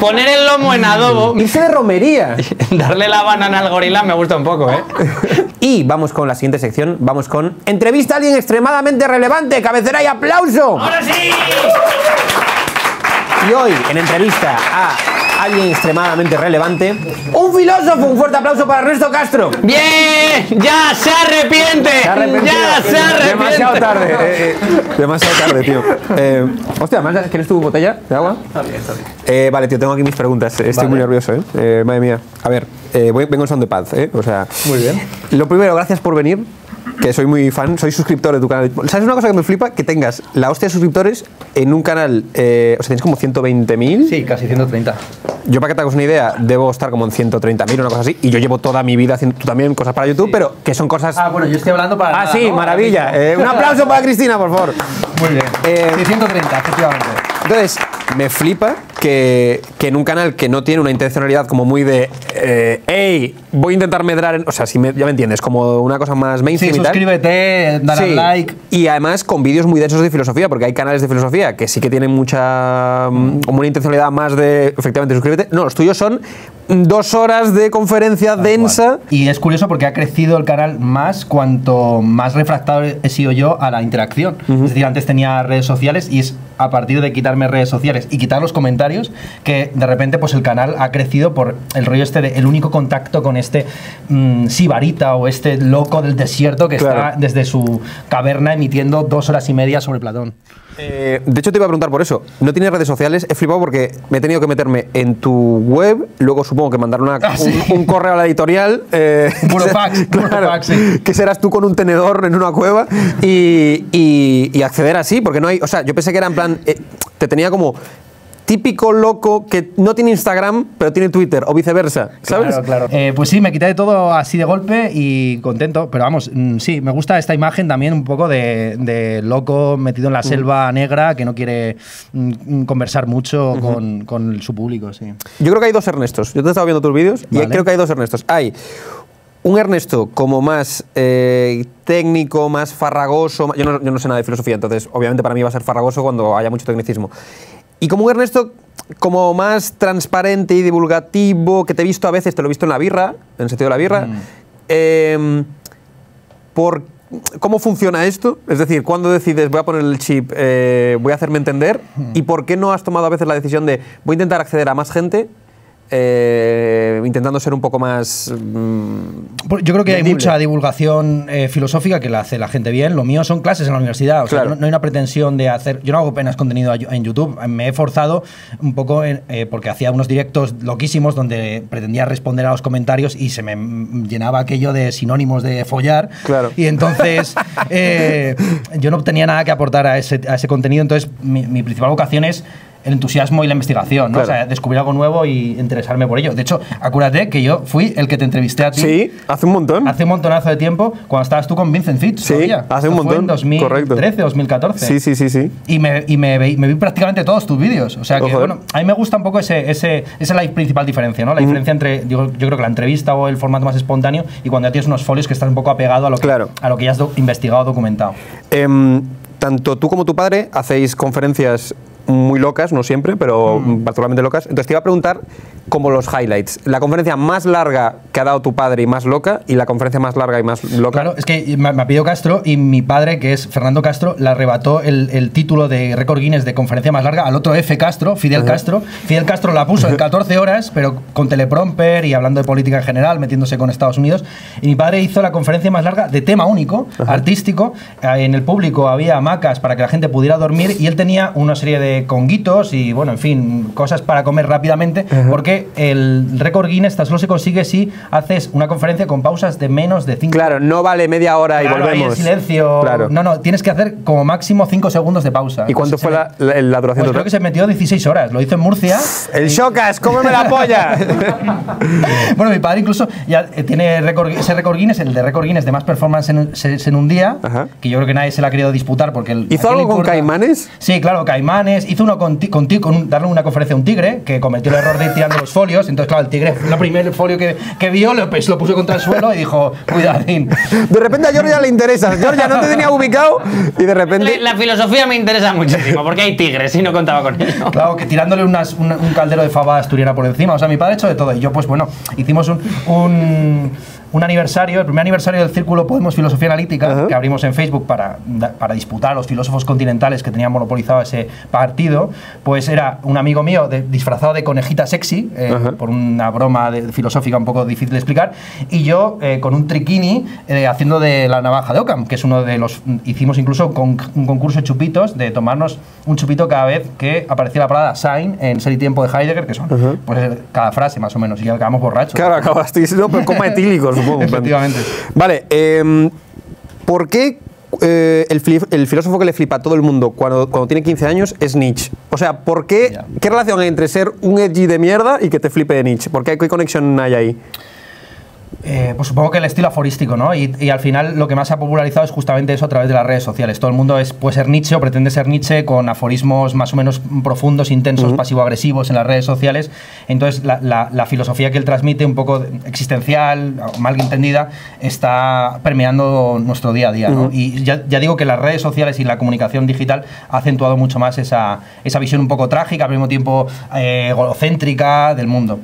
Poner el lomo en adobo, Irse de romería. darle la banana al gorila me gusta un poco, ¿eh? Y vamos con la siguiente sección. Vamos con entrevista a alguien extremadamente relevante. Cabecera y aplauso. ¡Ahora sí! Y hoy, en entrevista a alguien extremadamente relevante, un filósofo. Un fuerte aplauso para Ernesto Castro. ¡Bien! ¡Ya se arrepiente! Se. ¡Ya se arrepiente! Demasiado tarde. eh, eh, demasiado tarde, tío. Eh, hostia, ¿más- ¿quieres tu botella de agua? Eh, vale, tío, tengo aquí mis preguntas. Estoy muy nervioso, ¿eh? Eh, Madre mía. A ver, eh, voy- vengo en son de paz, ¿eh? O sea. Muy bien. Lo primero, gracias por venir. Que soy muy fan, soy suscriptor de tu canal. ¿Sabes una cosa que me flipa? Que tengas la hostia de suscriptores en un canal. eh, o sea, tienes como 120.000. Sí, casi 130. Yo, para que te hagas una idea, debo estar como en 130.000, una cosa así. Y yo llevo toda mi vida haciendo tú también cosas para YouTube, pero que son cosas. Ah, bueno, yo estoy hablando para. Ah, nada, sí, ¿no? maravilla. Eh, un aplauso para Cristina, por favor. Muy bien. Eh, Sí, 130, efectivamente. Entonces, me flipa que, que en un canal que no tiene una intencionalidad como muy de, eh, hey, voy a intentar medrar, en-". o sea, si me- ya me entiendes, como una cosa más Sí, mainstream y suscríbete, dale Sí, al like. Y además con vídeos muy densos de filosofía, porque hay canales de filosofía que sí que tienen mucha. mm, como una intencionalidad más de. Efectivamente, suscríbete. No, los tuyos son dos horas de conferencia densa. Y es curioso porque ha crecido el canal más cuanto más refractado he sido yo a la interacción. Es decir, antes tenía redes sociales y es a partir de quitarme redes sociales y quitar los comentarios que de repente pues el canal ha crecido por el rollo este de el único contacto con este mm, sibarita o este loco del desierto que Claro. está desde su caverna emitiendo dos horas y media sobre Platón. Eh, de hecho, te iba a preguntar por eso. No tienes redes sociales. He flipado porque me he tenido que meterme en tu web. Luego supongo que mandar una- Ah, sí. un, correo a la editorial. eh, Burofax, burofax, sí. Que serás tú con un tenedor en una cueva y, y- y acceder así. Porque no hay. O sea, yo pensé que era en plan. eh, te tenía como. Típico loco que no tiene Instagram, pero tiene Twitter, o viceversa, ¿sabes? Claro, claro. Eh, pues sí, me quité de todo así de golpe y contento. Pero vamos, mm, sí, me gusta esta imagen también un poco de, de loco metido en la selva negra que no quiere mm, conversar mucho con, con su público, sí. Yo creo que hay dos Ernestos. Yo te he estado viendo tus vídeos y creo que hay dos Ernestos. Hay un Ernesto como más eh, técnico, más farragoso. Yo no, yo no sé nada de filosofía, entonces obviamente para mí va a ser farragoso cuando haya mucho tecnicismo. Y como un Ernesto como más transparente y divulgativo, que te he visto a veces, te lo he visto en la birra, en el sentido de la birra, eh, por ¿Cómo funciona esto? Es decir, ¿cuándo decides voy a poner el chip, eh, voy a hacerme entender? ¿Y por qué no has tomado a veces la decisión de voy a intentar acceder a más gente eh, intentando ser un poco más. mm, Yo creo que hay mucha divulgación eh, filosófica que la hace la gente bien. Lo mío son clases en la universidad. O sea, no, no hay una pretensión de hacer. Yo no hago apenas contenido en YouTube. Me he forzado un poco en- eh, porque hacía unos directos loquísimos donde pretendía responder a los comentarios y se me mm, llenaba aquello de sinónimos de follar. Claro. Y entonces eh, yo no tenía nada que aportar a ese, a ese contenido. Entonces mi, mi principal vocación es el entusiasmo y la investigación, ¿no? Claro. O sea, descubrir algo nuevo y interesarme por ello. De hecho, acuérdate que yo fui el que te entrevisté a ti Sí, hace un montón. Hace un montonazo de tiempo, cuando estabas tú con Vincent Fitch. Sí, todavía. hace un Esto fue montón, en correcto. 2013, 2014. Sí, sí, sí, sí. Y, me, y me, vi- me vi prácticamente todos tus vídeos. O sea que, Ojo, eh. bueno, a mí me gusta un poco ese, ese, esa es la principal diferencia, ¿no? La diferencia entre, digo, yo creo que la entrevista o el formato más espontáneo y cuando ya tienes unos folios que estás un poco apegado a lo que, Claro. a lo que ya has do- investigado, documentado. Em, tanto tú como tu padre hacéis conferencias muy locas, no siempre, pero particularmente locas. Entonces te iba a preguntar como los highlights. La conferencia más larga que ha dado tu padre y más loca y la conferencia más larga y más loca. Claro, es que me, me ha pedido Castro y mi padre, que es Fernando Castro, le arrebató el, el título de récord Guinness de conferencia más larga al otro F Castro, Fidel Castro. Fidel Castro la puso en 14 horas, pero con teleprompter y hablando de política en general, metiéndose con Estados Unidos. Y mi padre hizo la conferencia más larga de tema único, artístico. Eh, En el público había hamacas para que la gente pudiera dormir y él tenía una serie de conguitos y, bueno, en fin, cosas para comer rápidamente, porque el récord Guinness tan solo se consigue si haces una conferencia con pausas de menos de 5 Claro, no vale media hora y ahí volvemos. en silencio. Claro. No, no, tienes que hacer como máximo 5 segundos de pausa. ¿Y cuánto fue la, la- la duración Pues creo que se metió 16 horas. Lo hizo en Murcia. El Shocas, cómeme la polla. bueno, mi padre incluso ya eh, tiene récord- ese récord Guinness, el de récord Guinness de más performance en, un- se- en un día, Ajá. que yo creo que nadie se la ha querido disputar porque el, ¿Hizo ¿a quién le algo con caimanes? Sí, claro, caimanes. Hizo uno con, ti- con, ti- con un- darle una conferencia a un tigre que cometió el error de ir tirando los folios. Entonces, claro, el tigre, el primer folio que, que vio, lo, pues, lo puso contra el suelo y dijo, cuidadín. De repente a Georgia le interesa. Georgia no te tenía ubicado y de repente. La, la filosofía me interesa muchísimo porque hay tigres y no contaba con ello. Claro, que tirándole unas- un, un caldero de fava asturiana por encima. O sea, mi padre ha hecho de todo. Y yo, pues bueno, hicimos un, un, un aniversario, el primer aniversario del Círculo Podemos Filosofía Analítica, que abrimos en Facebook para, para disputar a los filósofos continentales que tenían monopolizado ese partido. Pues era un amigo mío de- disfrazado de conejita sexy, eh, Ajá. por una broma de- filosófica un poco difícil de explicar, y yo eh, con un triquini eh, haciendo de la navaja de Ockham, que es uno de los. Hicimos incluso con, un concurso de chupitos, de tomarnos un chupito cada vez que aparecía la palabra sign en Ser y Tiempo de Heidegger, que son pues, eh, cada frase más o menos, y ya acabamos borrachos. Claro, acabaste diciendo, pero coma etílico, supongo. Efectivamente. Vale, em, ¿por qué eh, el, filósofo que le flipa a todo el mundo cuando, cuando tiene 15 años es Nietzsche? O sea, ¿por qué? ¿Qué relación hay entre ser un edgy de mierda y que te flipe de Nietzsche? ¿Por qué? ¿Qué conexión hay ahí? Eh, pues supongo que el estilo aforístico, ¿no? Y, y al final lo que más se ha popularizado es justamente eso a través de las redes sociales. Todo el mundo es, puede ser Nietzsche o pretende ser Nietzsche con aforismos más o menos profundos, intensos, pasivo-agresivos en las redes sociales. Entonces la, la- la filosofía que él transmite, un poco existencial, mal entendida, está permeando nuestro día a día, ¿no? Y ya, ya digo que las redes sociales y la comunicación digital ha acentuado mucho más esa, esa visión un poco trágica, al mismo tiempo eh, egocéntrica del mundo.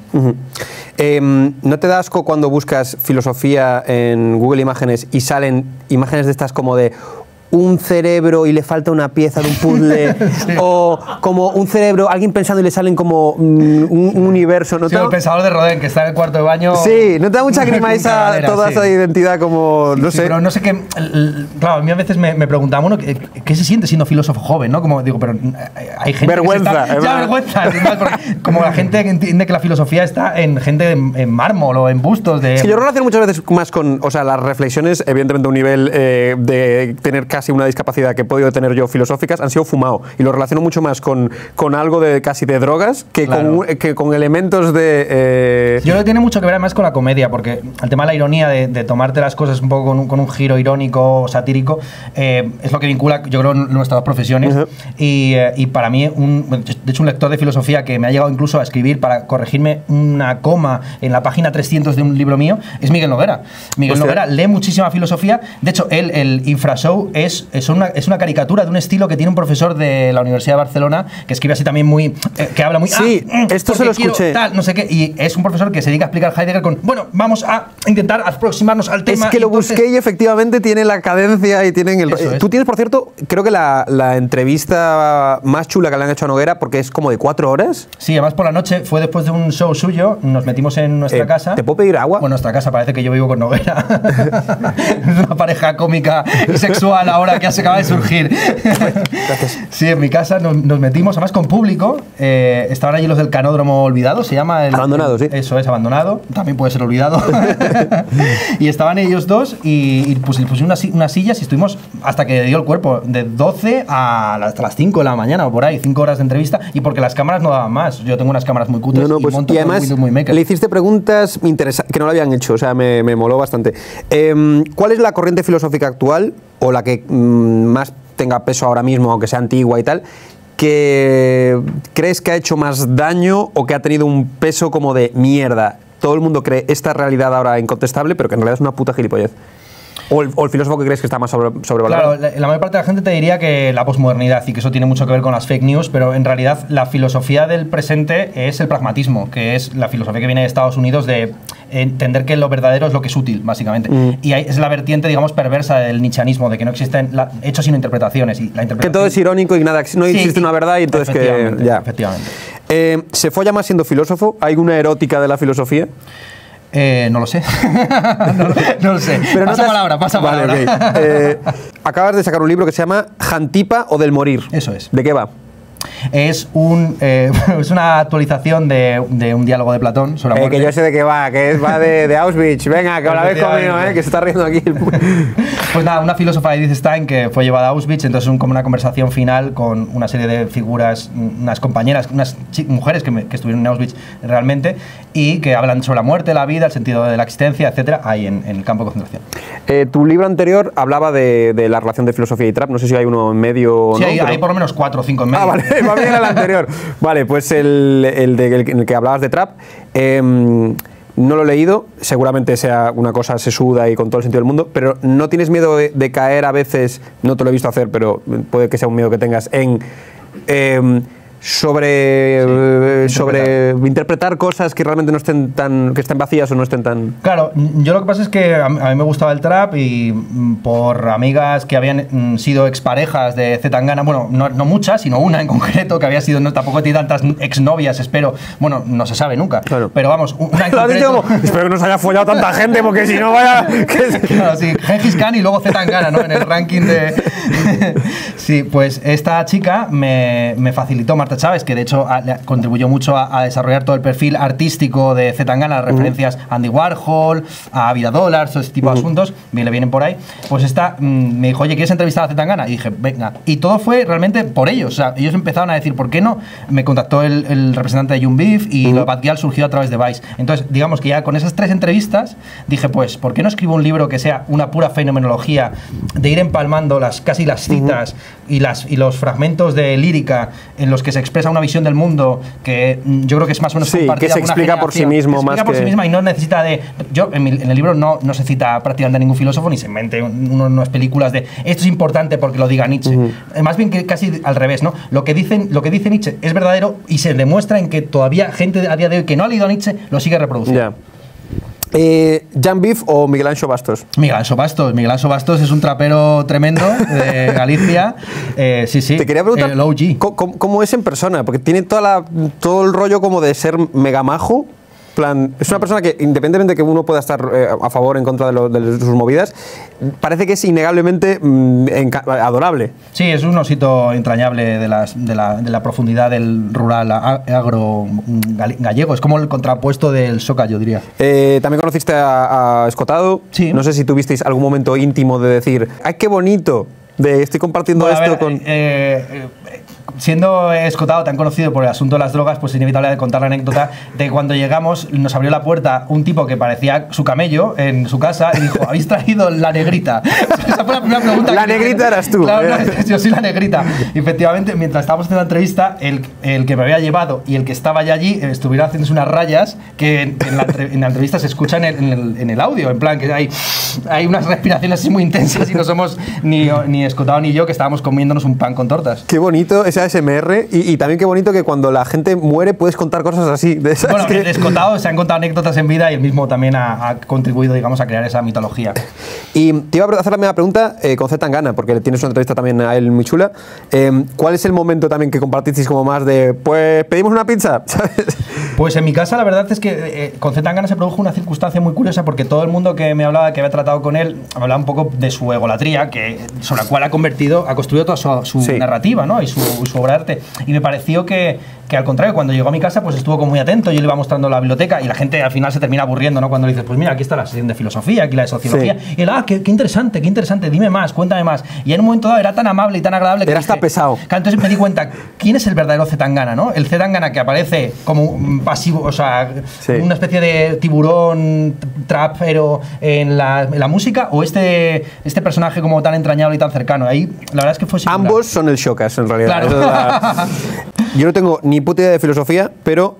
Em, ¿No te da asco cuando buscas filosofía en Google Imágenes y salen imágenes de estas como de un cerebro y le falta una pieza de un puzzle? O como un cerebro, alguien pensando y le salen como mm, un, un universo. ¿no Sí, te el pensador de Rodin, que está en el cuarto de baño. Sí, ¿no te da mucha grima esa, toda sí. esa identidad como, no Sí, sé? pero no sé qué. Claro, a mí a veces me, me preguntaban, bueno, ¿qué, qué se siente siendo filósofo joven? ¿no? Como digo, pero eh, hay gente. Vergüenza, Que se es está, ya, verdad. vergüenza. como la gente que entiende que la filosofía está en gente en, en mármol o en bustos de. Que yo relaciono muchas veces más con, o sea, las reflexiones, evidentemente a un nivel eh, de tener casi una discapacidad que he podido tener yo filosóficas, han sido fumado. Y lo relaciono mucho más con, con algo de casi de drogas que, Claro. con, que con elementos de... eh, Yo creo que tiene mucho que ver además con la comedia, porque el tema de la ironía, de, de tomarte las cosas un poco con un, con un giro irónico o satírico, eh, es lo que vincula, yo creo, nuestras dos profesiones. Ujú. y, eh, y para mí, un, de hecho, un lector de filosofía que me ha llegado incluso a escribir para corregirme una coma en la página 300 de un libro mío es Miguel Noguera. Miguel Hostia. Noguera lee muchísima filosofía. De hecho, él, el Infrashow, es es, es, una, es una caricatura de un estilo que tiene un profesor de la Universidad de Barcelona que escribe así también muy. eh, que habla muy. Sí, "Ah, mm, esto se lo quiero escuché. tal, no sé qué. Y es un profesor que se dedica a explicar Heidegger con. Bueno, vamos a intentar aproximarnos al Es tema. que lo entonces- busqué y efectivamente tiene la cadencia y tienen el... Eso es. Tú tienes, por cierto, creo que la, la entrevista más chula que le han hecho a Noguera, porque es como de cuatro horas. Sí, además por la noche fue después de un show suyo, nos metimos en nuestra Eh, casa. ¿Te puedo pedir agua? Bueno, nuestra casa parece que yo vivo con Noguera. es una pareja cómica y sexual ahora que se acaba de surgir. Sí, en mi casa nos, nos metimos, además con público. eh, estaban allí los del canódromo olvidado, se llama. El, Abandonado, sí. Eso es, abandonado. También puede ser olvidado. y estaban ellos dos y, y pues, le pusieron sillas y estuvimos hasta que dio el cuerpo, de 12 a las- hasta las 5 de la mañana o por ahí, 5 horas de entrevista. Y porque las cámaras no daban más. Yo tengo unas cámaras muy cutres No, no, y pues, monto y además Maker. le hiciste preguntas interesantes que no lo habían hecho, o sea, me, me moló bastante. Em, ¿Cuál es la corriente filosófica actual, o la que mm, más tenga peso ahora mismo, aunque sea antigua y tal, que crees que ha hecho más daño o que ha tenido un peso como de mierda? Todo el mundo cree esta realidad ahora incontestable, pero que en realidad es una puta gilipollez. O el, o el filósofo que crees que está más sobre, sobrevalorado. Claro, la, la mayor parte de la gente te diría que la posmodernidad y que eso tiene mucho que ver con las fake news, pero en realidad la filosofía del presente es el pragmatismo, que es la filosofía que viene de Estados Unidos de entender que lo verdadero es lo que es útil, básicamente. Mm. Y es la vertiente, digamos, perversa del nichianismo, de que no existen la- hechos sino interpretaciones. Y la que interpretación todo es irónico y nada, no Sí, existe y- una verdad y entonces que efectivamente, ya. efectivamente. Eh, ¿Se folla más siendo filósofo? ¿Hay una erótica de la filosofía? Eh, no lo sé. no, lo- no lo sé. no pasa has- palabra, pasa Vale, palabra. Eh, acabas de sacar un libro que se llama Jantipa o del morir. Eso es. ¿De qué va? Es, un, eh, es una actualización de, de un diálogo de Platón sobre la Eh, que yo sé de qué va, que es, va de, de Auschwitz. Venga, que vez conmigo, Efectivamente. eh, que se está riendo aquí. el pu- Pues nada, una filósofa Edith Stein que fue llevada a Auschwitz, entonces es como una conversación final con una serie de figuras, mm, unas compañeras, unas mujeres que, me- que estuvieron en Auschwitz realmente y que hablan sobre la muerte, la vida, el sentido de la existencia, etcétera, ahí en, en el campo de concentración. Eh, tu libro anterior hablaba de, de la relación de filosofía y trap. No sé si hay uno en medio o sí, no. hay, pero- hay por lo menos cuatro o cinco en medio. Ah, vale, anterior. Vale, pues el, el de, el, que hablabas de trap, em, no lo he leído, seguramente sea una cosa sesuda y con todo el sentido del mundo, pero ¿no tienes miedo de, de caer a veces, no te lo he visto hacer, pero puede que sea un miedo que tengas, en em, sobre, eh, sobre interpretar cosas que realmente no estén tan, que estén vacías o no estén tan... Claro, yo lo que pasa es que a mí me gustaba el trap y mm, por amigas que habían mm, sido exparejas de Zetangana, bueno, no, no muchas, sino una en concreto que había sido, no, tampoco tiene tantas exnovias, espero, bueno, no se sabe nunca, Claro. pero vamos, una en concreto... espero que no se haya follado tanta gente, porque si no vaya... Claro, sí, Gengis Khan y luego Zetangana, ¿no? En el ranking de... sí, pues esta chica me, me facilitó, Marta Chávez, que de hecho a- le contribuyó mucho a, a desarrollar todo el perfil artístico de Zetangana, referencias a Andy Warhol, a Vida Dollars, todo ese tipo de asuntos, bien le vienen por ahí. Pues esta mm, me dijo, oye, ¿quieres entrevistar a Zetangana? Y dije, venga. Y todo fue realmente por ellos. O sea, ellos empezaron a decir, ¿por qué no? Me contactó el, el representante de Young Beef y lo de Bad Gyal surgió a través de Vice. Entonces, digamos que ya con esas tres entrevistas dije, pues, ¿por qué no escribo un libro que sea una pura fenomenología de ir empalmando las casi las citas y, las, y los fragmentos de lírica en los que se expresa una visión del mundo que mm, yo creo que es más o menos Sí, que se explica por sí mismo que se explica más por sí misma y no necesita de yo en, mi- en el libro no, no se cita prácticamente a ningún filósofo ni se un- uno- unas películas de esto es importante porque lo diga Nietzsche. Eh, más bien que casi al revés no lo que dicen lo que dice Nietzsche es verdadero y se demuestra en que todavía gente a día de hoy que no ha leído a Nietzsche lo sigue reproduciendo. Eh, ¿Jan Beef o Miguel Ancho Bastos? Miguel Anso Bastos Miguel Anso Bastos es un trapero tremendo de Galicia Eh, sí sí Te quería preguntar el OG ¿cómo, cómo- cómo es en persona, porque tiene toda la, todo el rollo como de ser mega majo. Plan, es una persona que, independientemente de que uno pueda estar eh, a favor o en contra de, lo- de sus movidas, parece que es innegablemente mm, adorable. Sí, es un osito entrañable de, las, de, la, de la profundidad del rural agro mm, gal- gallego. Es como el contrapuesto del soca, yo diría. Eh, también conociste a, a Escotado. Sí. No sé si tuvisteis algún momento íntimo de decir, ¡ay, qué bonito! De estoy compartiendo Bueno, esto ver, con. eh, siendo escotado tan conocido por el asunto de las drogas, pues es inevitable contar la anécdota de cuando llegamos nos abrió la puerta un tipo que parecía su camello en su casa y dijo, ¿habéis traído la negrita? Esa fue la primera pregunta. La que negrita eras tú. Claro, no, yo soy la negrita. Y efectivamente, mientras estábamos haciendo la entrevista, el, el que me había llevado y el que estaba ya allí eh, estuvieron haciéndose unas rayas que en, en la, entre- en la entrevista se escuchan en el, en el- audio, en plan que hay, hay unas respiraciones así muy intensas y no somos ni, ni Escotado ni yo, que estábamos comiéndonos un pan con tortas. Qué bonito ese ASMR y, y también qué bonito que cuando la gente muere puedes contar cosas así. De esas Bueno, que- se han contado anécdotas en vida y él mismo también ha, ha contribuido, digamos, a crear esa mitología. Y te iba a hacer la misma pregunta eh, con Z Tangana, porque tienes una entrevista también a él muy chula. Eh, ¿Cuál es el momento también que compartisteis como más de, pues pedimos una pizza? ¿Sabes? Pues en mi casa la verdad es que eh, con Zetangana se produjo una circunstancia muy curiosa porque todo el mundo que me hablaba, que había tratado con él, hablaba un poco de su egolatría, que, sobre la cual ha convertido, ha construido toda su, su Sí. narrativa ¿no? y su, su arte. Y me pareció que, que al contrario, cuando llegó a mi casa, pues estuvo como muy atento, yo le iba mostrando la biblioteca y la gente al final se termina aburriendo, ¿no? Cuando le dices, pues mira, aquí está la sección de filosofía, aquí la de sociología. Y él, ah, qué, qué interesante, qué interesante, dime más, cuéntame más. Y en un momento dado era tan amable y tan agradable que Era hasta pesado. Claro, entonces me di cuenta, ¿quién es el verdadero Zetangana, no? El Zetangana que aparece como un pasivo, o sea, Sí. una especie de tiburón trap, pero en la, en la música, o este, este personaje como tan entrañable y tan cercano. Ahí, la verdad es que fue singular. Ambos son el Shokas, en realidad. Claro. Yo no tengo ni puta idea de filosofía, pero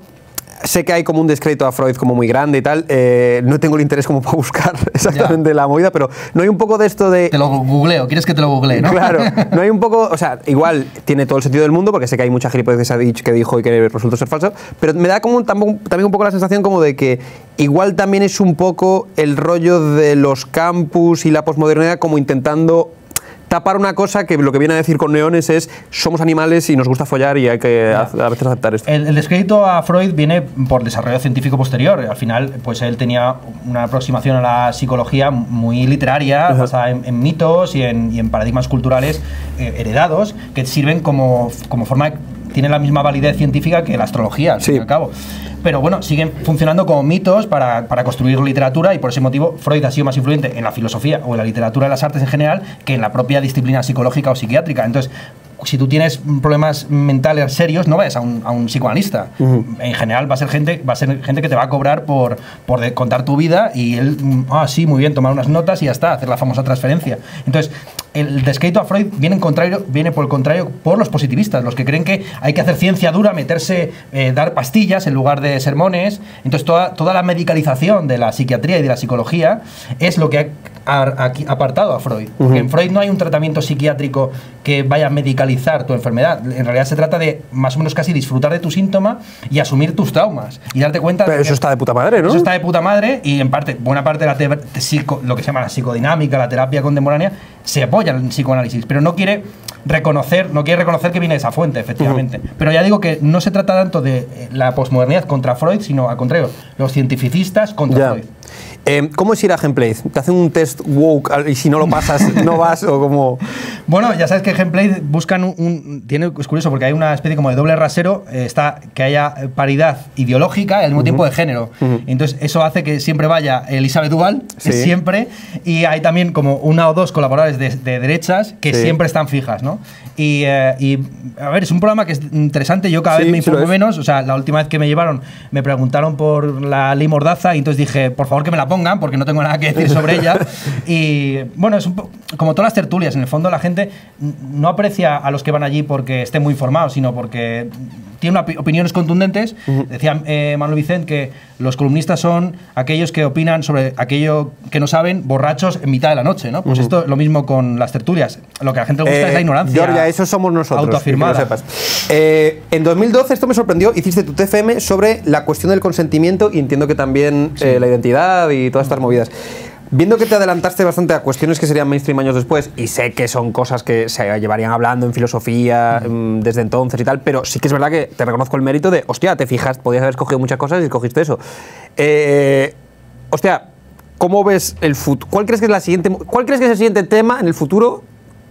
sé que hay como un descrédito a Freud como muy grande y tal. Eh, no tengo el interés como para buscar exactamente la movida, pero no hay un poco de esto de... Te lo googleo, ¿quieres que te lo googlee, no? Claro, no hay un poco, o sea, igual tiene todo el sentido del mundo, porque sé que hay mucha gilipollas que se ha dicho, que dijo y que resultó ser falso, pero me da como un- también un poco la sensación como de que igual también es un poco el rollo de los campus y la posmodernidad como intentando tapar una cosa que lo que viene a decir con neones es somos animales y nos gusta follar y hay que a, a veces aceptar esto. El, el descrédito a Freud viene por desarrollo científico posterior. Al final, pues él tenía una aproximación a la psicología muy literaria, basada en, en mitos y en, y en paradigmas culturales eh, heredados, que sirven como, como forma de- tienen la misma validez científica que la astrología, al Sí. fin y al cabo. Pero bueno, siguen funcionando como mitos para, para construir literatura y por ese motivo Freud ha sido más influyente en la filosofía o en la literatura de las artes en general que en la propia disciplina psicológica o psiquiátrica. Entonces, si tú tienes problemas mentales serios, no vayas a un, a un psicoanalista. En general va a ser gente, va a ser gente que te va a cobrar por, por de- contar tu vida y él, mm, ah, sí, muy bien, tomar unas notas y ya está, hacer la famosa transferencia. Entonces, el descrédito a Freud viene, en contrario, viene por el contrario por los positivistas, los que creen que hay que hacer ciencia dura, meterse, eh, dar pastillas en lugar de sermones. Entonces, toda, toda la medicalización de la psiquiatría y de la psicología es lo que ha apartado a Freud. Porque en Freud no hay un tratamiento psiquiátrico que vaya a medicalizar tu enfermedad. En realidad se trata de más o menos casi disfrutar de tu síntoma y asumir tus traumas y darte cuenta Pero de eso que- está de puta madre, ¿no? eso está de puta madre y en parte, buena parte de la psico- lo que se llama la psicodinámica, la terapia contemporánea, se apoya en el psicoanálisis, pero no quiere reconocer, no quiere reconocer que viene de esa fuente, efectivamente. Pero ya digo que no se trata tanto de eh, la posmodernidad contra Freud, sino al contrario, los cientificistas contra. Freud. Eh, ¿Cómo es ir a Gameplay? ¿Te hacen un test woke al- y si no lo pasas, no vas o como...? Bueno, ya sabes que Gameplay buscan un, un- tiene es curioso porque hay una especie como de doble rasero, eh, está que haya paridad ideológica y al mismo tiempo de género. Entonces eso hace que siempre vaya Elizabeth Duval, Sí. siempre, y hay también como una o dos colaboradores de, de derechas que Sí. siempre están fijas, ¿no? Y, eh, y, a ver, es un programa que es interesante. Yo cada Sí, vez me informo menos. O sea, la última vez que me llevaron me preguntaron por la ley Mordaza y entonces dije, por favor que me la pongan porque no tengo nada que decir sobre ella. Y bueno, es un po- como todas las tertulias. En el fondo la gente no aprecia a los que van allí porque estén muy informados, sino porque tienen opi- opiniones contundentes. Decía eh, Manuel Vicente que los columnistas son aquellos que opinan sobre aquello que no saben, borrachos en mitad de la noche, ¿no? Pues esto lo mismo con las tertulias. Lo que a la gente le gusta Eh, es la ignorancia. Georgia, eso somos nosotros. Autoafirmada. que lo sepas. Eh, en 2012, esto me sorprendió, hiciste tu TFM sobre la cuestión del consentimiento y entiendo que también eh, la identidad y todas estas movidas. Viendo que te adelantaste bastante a cuestiones que serían mainstream años después, y sé que son cosas que se llevarían hablando en filosofía mm, desde entonces y tal, pero sí que es verdad que te reconozco el mérito de, hostia, te fijas, podías haber escogido muchas cosas y escogiste eso. Eh, hostia, ¿cómo ves el futuro? ¿Cuál crees que es la siguiente, cuál crees que es el siguiente tema en el futuro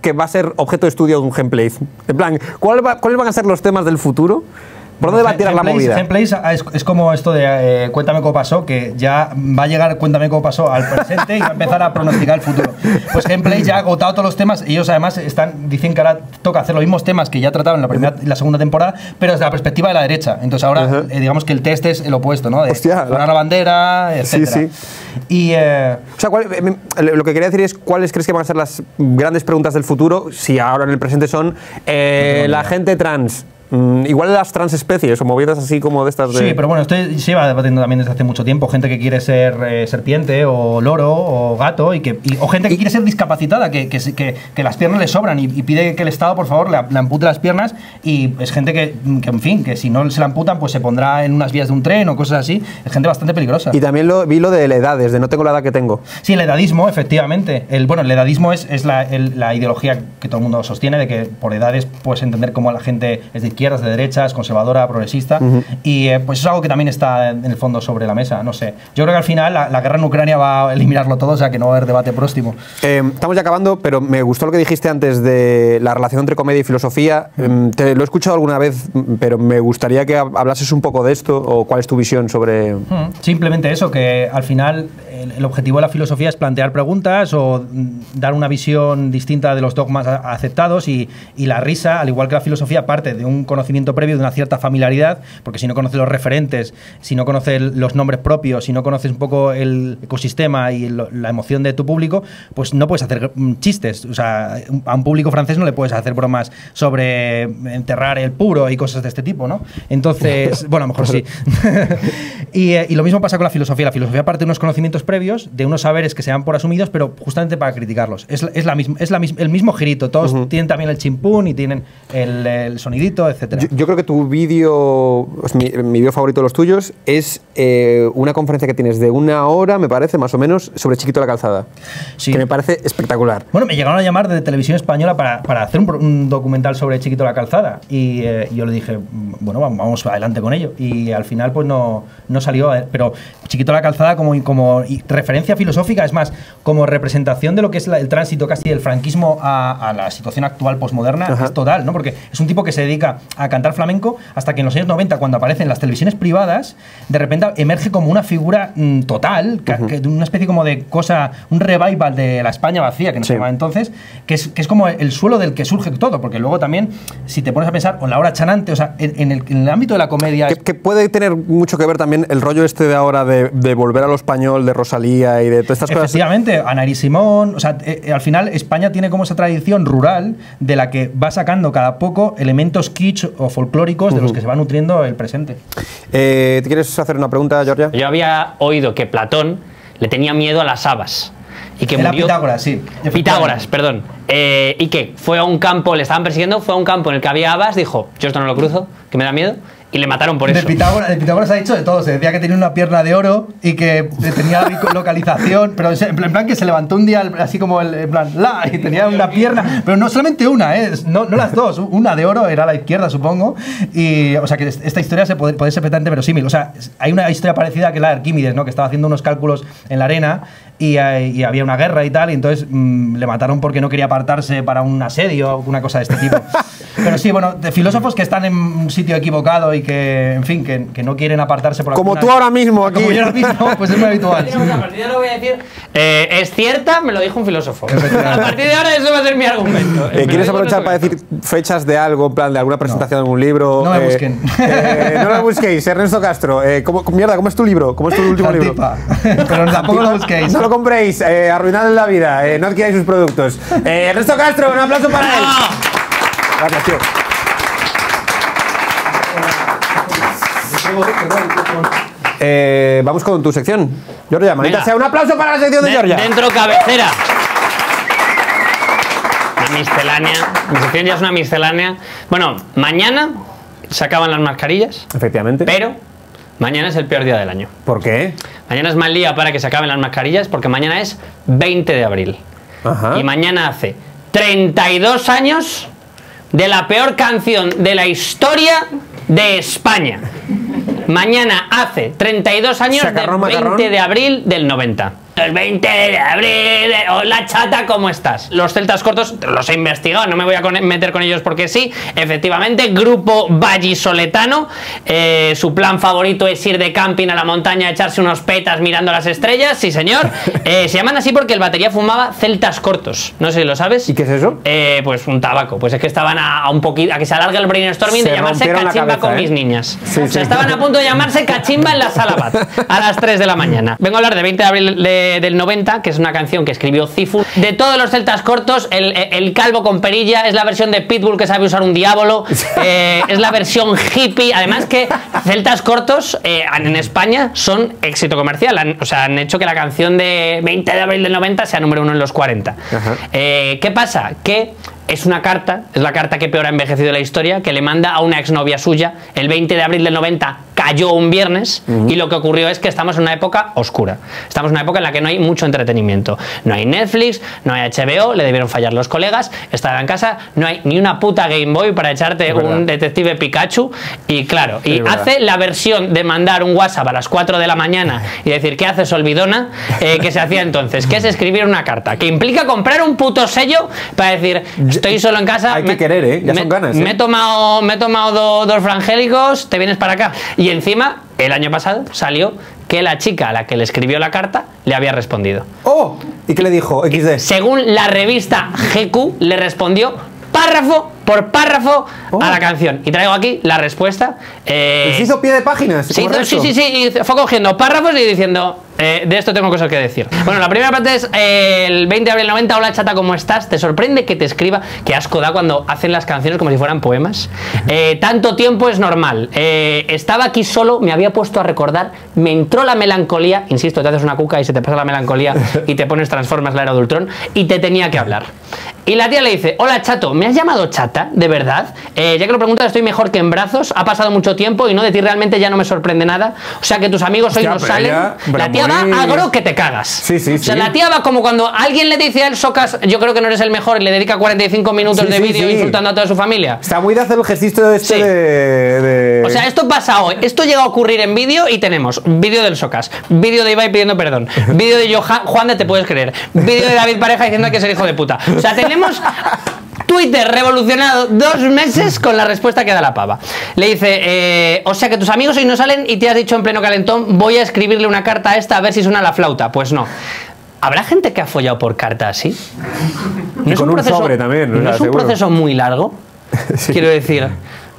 que va a ser objeto de estudio de un gameplay? En plan, ¿cuál va- ¿cuáles van a ser los temas del futuro? ¿Por dónde va a tirar la movida? Gameplays es, es como esto de eh, Cuéntame cómo pasó, que ya va a llegar Cuéntame cómo pasó al presente y va a empezar a pronosticar el futuro. Pues Gameplays ya ha agotado todos los temas. Ellos además están, dicen que ahora toca hacer los mismos temas que ya trataron en la primera y la segunda temporada, pero desde la perspectiva de la derecha. Entonces ahora Ajá. eh, digamos que el test es el opuesto, ¿no? De Hostia, poner la bandera, Sí, etc. sí. Y eh, O sea, ¿cuál- eh, lo que quería decir es cuáles crees que van a ser las grandes preguntas del futuro si ahora en el presente son eh, la gente trans Mm, igual las transespecies o movidas así como de estas de... Sí, pero bueno, esto se lleva debatiendo también desde hace mucho tiempo. Gente que quiere ser eh, serpiente o loro o gato y que, y- o gente que quiere ser discapacitada, que, que, que- las piernas le sobran y, y pide que el Estado, por favor, le, le ampute las piernas. Y es gente que, que, en fin, que si no se la amputan, pues se pondrá en unas vías de un tren o cosas así. Es gente bastante peligrosa. Y también lo, vi lo de las edades, de no tengo la edad que tengo. Sí, el edadismo, efectivamente. El, bueno, el edadismo es, es la, el- la ideología que todo el mundo sostiene de que por edades puedes entender cómo la gente es izquierdas, de derechas, conservadora, progresista. Y eh, pues es algo que también está en el fondo sobre la mesa. No sé. Yo creo que al final la, la guerra en Ucrania va a eliminarlo todo, o sea que no va a haber debate próximo. Eh, estamos ya acabando, pero me gustó lo que dijiste antes de la relación entre comedia y filosofía. Em, te lo he escuchado alguna vez, mm, pero me gustaría que hab- hablases un poco de esto o cuál es tu visión sobre... Mm, Simplemente eso, que al final el, objetivo de la filosofía es plantear preguntas o mm, dar una visión distinta de los dogmas aceptados y, y la risa, al igual que la filosofía, parte de un conocimiento previo, de una cierta familiaridad, porque si no conoces los referentes, si no conoces los nombres propios, si no conoces un poco el ecosistema y lo- la emoción de tu público, pues no puedes hacer mm, chistes. O sea, a un público francés no le puedes hacer bromas sobre enterrar el puro y cosas de este tipo, ¿no? Entonces, bueno, a lo mejor sí. y, eh, y lo mismo pasa con la filosofía. La filosofía parte de unos conocimientos previos, de unos saberes que se dan por asumidos, pero justamente para criticarlos. Es, es, la misma, es la el mismo girito. Todos tienen también el chimpún y tienen el, el sonidito, etcétera. Yo, yo creo que tu vídeo, mi, mi vídeo favorito de los tuyos, es eh, una conferencia que tienes de una hora, me parece, más o menos, sobre Chiquito la Calzada. Sí. Que me parece espectacular. Bueno, me llegaron a llamar de televisión española para, para hacer un, documental sobre Chiquito la Calzada. Y eh, yo le dije, mm, bueno, vamos, vamos adelante con ello. Y al final, pues no, no salió. eh, Pero Chiquito la Calzada, como, como referencia filosófica, es más, como representación de lo que es la- el tránsito casi del franquismo a, a la situación actual posmoderna, es total, ¿no? Porque es un tipo que se dedica a cantar flamenco hasta que en los años 90, cuando aparecen las televisiones privadas, de repente emerge como una figura mm, total, ca- que de una especie como de cosa, un revival de la España vacía, que no Sí. se llamaba entonces, que es, que es como el suelo del que surge todo, porque luego también, si te pones a pensar, o la hora chanante, o sea, en, en el, en el ámbito de la comedia... Que, que puede tener mucho que ver también el rollo este de ahora de, de volver a lo español, de Rosalía y de todas estas cosas. Efectivamente, Ana y Simón, o sea, eh, eh, al final España tiene como esa tradición rural de la que va sacando cada poco elementos kitsch o folclóricos de los que se va nutriendo el presente. Eh, ¿Te quieres hacer una pregunta, Georgia? Yo había oído que Platón le tenía miedo a las habas. Y que Era murió. Pitágoras, sí. Pitágoras, perdón. Eh, ¿Y qué? Fue a un campo, le estaban persiguiendo, fue a un campo en el que había habas, dijo, yo esto no lo cruzo, que me da miedo, y le mataron por De eso. Pitágoras, de Pitágoras ha dicho de todo. Se decía que tenía una pierna de oro y que tenía localización, pero en plan que se levantó un día así como el, en plan, la, y tenía una pierna, pero no solamente una, ¿eh? no, no las dos, una de oro era la izquierda, supongo. Y, o sea, que esta historia se puede, puede ser perfectamente verosímil. O sea, hay una historia parecida que la de Arquímedes, ¿no? Que estaba haciendo unos cálculos en la arena y, eh, y había una guerra y tal, y entonces mm, le mataron porque no quería apartarse para un asedio o una cosa de este tipo. Pero sí, bueno, de filósofos que están en un sitio equivocado y que, en fin, que, que no quieren apartarse por Como alguna- tú ahora mismo aquí. Como yo ahora mismo, pues es muy habitual. A partir de ahora voy a decir, eh, es cierta, me lo dijo un filósofo. A partir de ahora eso va a ser mi argumento. Eh, ¿Quieres aprovechar para decir fechas de algo, en plan de alguna presentación de algún libro? No me Eh, busquen. eh, no me busquéis, Ernesto Castro. Eh, ¿cómo, mierda, ¿cómo es tu libro? ¿Cómo es tu último libro? Pero tampoco lo busquéis. No lo compréis, eh, arruinad la vida, eh, no adquiráis sus productos. Eh, Ernesto Castro, un aplauso para él. Gracias, tío. Eh, vamos con tu sección. Georgia, manita Venga. sea, un aplauso para la sección de De- Georgia. dentro cabecera. Una miscelánea. Mi sección ya es una miscelánea. Bueno, mañana se acaban las mascarillas, Efectivamente. pero mañana es el peor día del año. ¿Por qué? Mañana es mal día para que se acaben las mascarillas porque mañana es 20 de abril. Ajá. Y mañana hace 32 años de la peor canción de la historia de España. Mañana hace 32 años del 20 macarrón. de abril del 90. El 20 de abril, de- hola chata, ¿cómo estás? Los celtas cortos los he investigado, no me voy a meter con ellos porque sí. Efectivamente, grupo vallisoletano. eh, su plan favorito es ir de camping a la montaña, echarse unos petas mirando las estrellas, sí señor. Eh, se llaman así porque el batería fumaba celtas cortos, no sé si lo sabes. ¿Y qué es eso? Eh, pues un tabaco. Pues es que estaban a, a un poquito, a que se alargue el brainstorming Se de llamarse cachimba cabeza, con ¿eh? mis niñas. Sí, o sea, sí. estaban a punto de llamarse cachimba en la sala Bat a las 3 de la mañana. Vengo a hablar de 20 de abril de de- del 90, que es una canción que escribió Cifu. De todos los celtas cortos, el, el calvo con perilla es la versión de Pitbull que sabe usar un diablo, eh, es la versión hippie. Además que celtas cortos eh, en España son éxito comercial. Han- o sea, han hecho que la canción de 20 de abril del 90 sea número uno en los 40. Eh, ¿Qué pasa? Que es una carta, es la carta que peor ha envejecido la historia, que le manda a una exnovia suya el 20 de abril del 90 cayó un viernes y lo que ocurrió es que estamos en una época oscura. Estamos en una época en la que no hay mucho entretenimiento. No hay Netflix, no hay HBO, le debieron fallar los colegas, estaba en casa, no hay ni una puta Game Boy para echarte un detective Pikachu y claro, y verdad. hace la versión de mandar un WhatsApp a las 4 de la mañana y decir ¿qué haces olvidona? Eh, que se hacía entonces, que es escribir una carta, que implica comprar un puto sello para decir estoy solo en casa. Hay que querer, ¿eh? Ya me- son ganas, ¿eh? Me he tomado, me he tomado do- dos frangélicos, te vienes para acá. Y encima, el año pasado salió que la chica a la que le escribió la carta le había respondido. ¡Oh! ¿Y qué le dijo? XD. Según la revista GQ, le respondió párrafo por párrafo Oh. a la canción. Y traigo aquí la respuesta. eh, ¿Se hizo pie de páginas? sí, sí, sí, y fue cogiendo párrafos y diciendo, eh, de esto tengo cosas que decir. Bueno, la primera parte es eh, el 20 de abril 90, hola chata, ¿cómo estás? ¿Te sorprende que te escriba? Que asco da cuando hacen las canciones como si fueran poemas. Eh, tanto tiempo es normal. Estaba aquí solo, me había puesto a recordar, me entró la melancolía, insisto, te haces una cuca y se te pasa la melancolía y te pones Transformas la era de Ultron, y te tenía que hablar. Y la tía le dice, hola chato, ¿me has llamado chata? ¿De verdad? Eh, ya que lo preguntas, estoy mejor que en brazos, ha pasado mucho tiempo y no de ti realmente ya no me sorprende nada. O sea que tus amigos hoy Hostia, no salen. ella- la tía va agro que te cagas. Sí, sí, O sea, sí. la tía va como cuando alguien le dice a él, Socas, yo creo que no eres el mejor, y le dedica 45 minutos Sí, de sí, vídeo sí. insultando a toda su familia. Está muy de hacer el gestito este Sí. de, de- O sea, esto pasa hoy. Esto llega a ocurrir en vídeo y tenemos vídeo del Socas, vídeo de Ibai pidiendo perdón, vídeo de Johan, Juan de Te Puedes Creer, vídeo de David Pareja diciendo que es el hijo de puta. O sea, tenemos Twitter revolucionado dos meses con la respuesta que da la pava. Le dice, eh, o sea que tus amigos hoy no salen y te has dicho en pleno calentón, voy a escribirle una carta a esta a ver si suena la flauta. Pues no. ¿Habrá gente que ha follado por carta así? ¿No con un sobre también, ¿no sea, es un proceso muy largo? Sí. Quiero decir,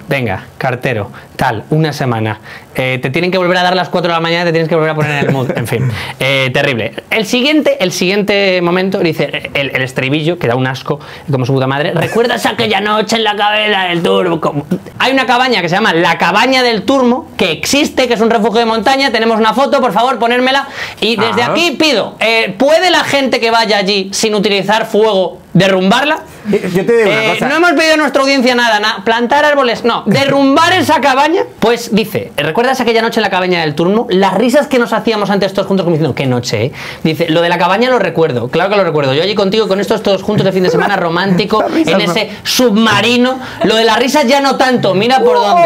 venga, cartero, tal, una semana. Eh, te tienen que volver a dar las 4 de la mañana, te tienes que volver a poner en el mood. En fin, eh, terrible. El siguiente, el siguiente momento, dice el, el estribillo, que da un asco, como su puta madre. ¿Recuerdas aquella noche en la cabeza del turbo? Hay una cabaña que se llama La Cabaña del Turmo, que existe, que es un refugio de montaña. Tenemos una foto, por favor, ponérmela. Y desde Ah. aquí pido, eh, ¿puede la gente que vaya allí sin utilizar fuego derrumbarla? Yo te digo una Eh, cosa. no hemos pedido a nuestra audiencia nada, na- plantar árboles, no, derrumbar esa cabaña. Pues dice, ¿recuerdas aquella noche en la cabaña del turno? Las risas que nos hacíamos antes todos juntos, como diciendo, qué noche, ¿eh? Dice, lo de la cabaña lo recuerdo, claro que lo recuerdo. Yo allí contigo, con estos todos juntos de fin de semana romántico, en ese submarino. Lo de las risas ya no tanto, mira por dónde.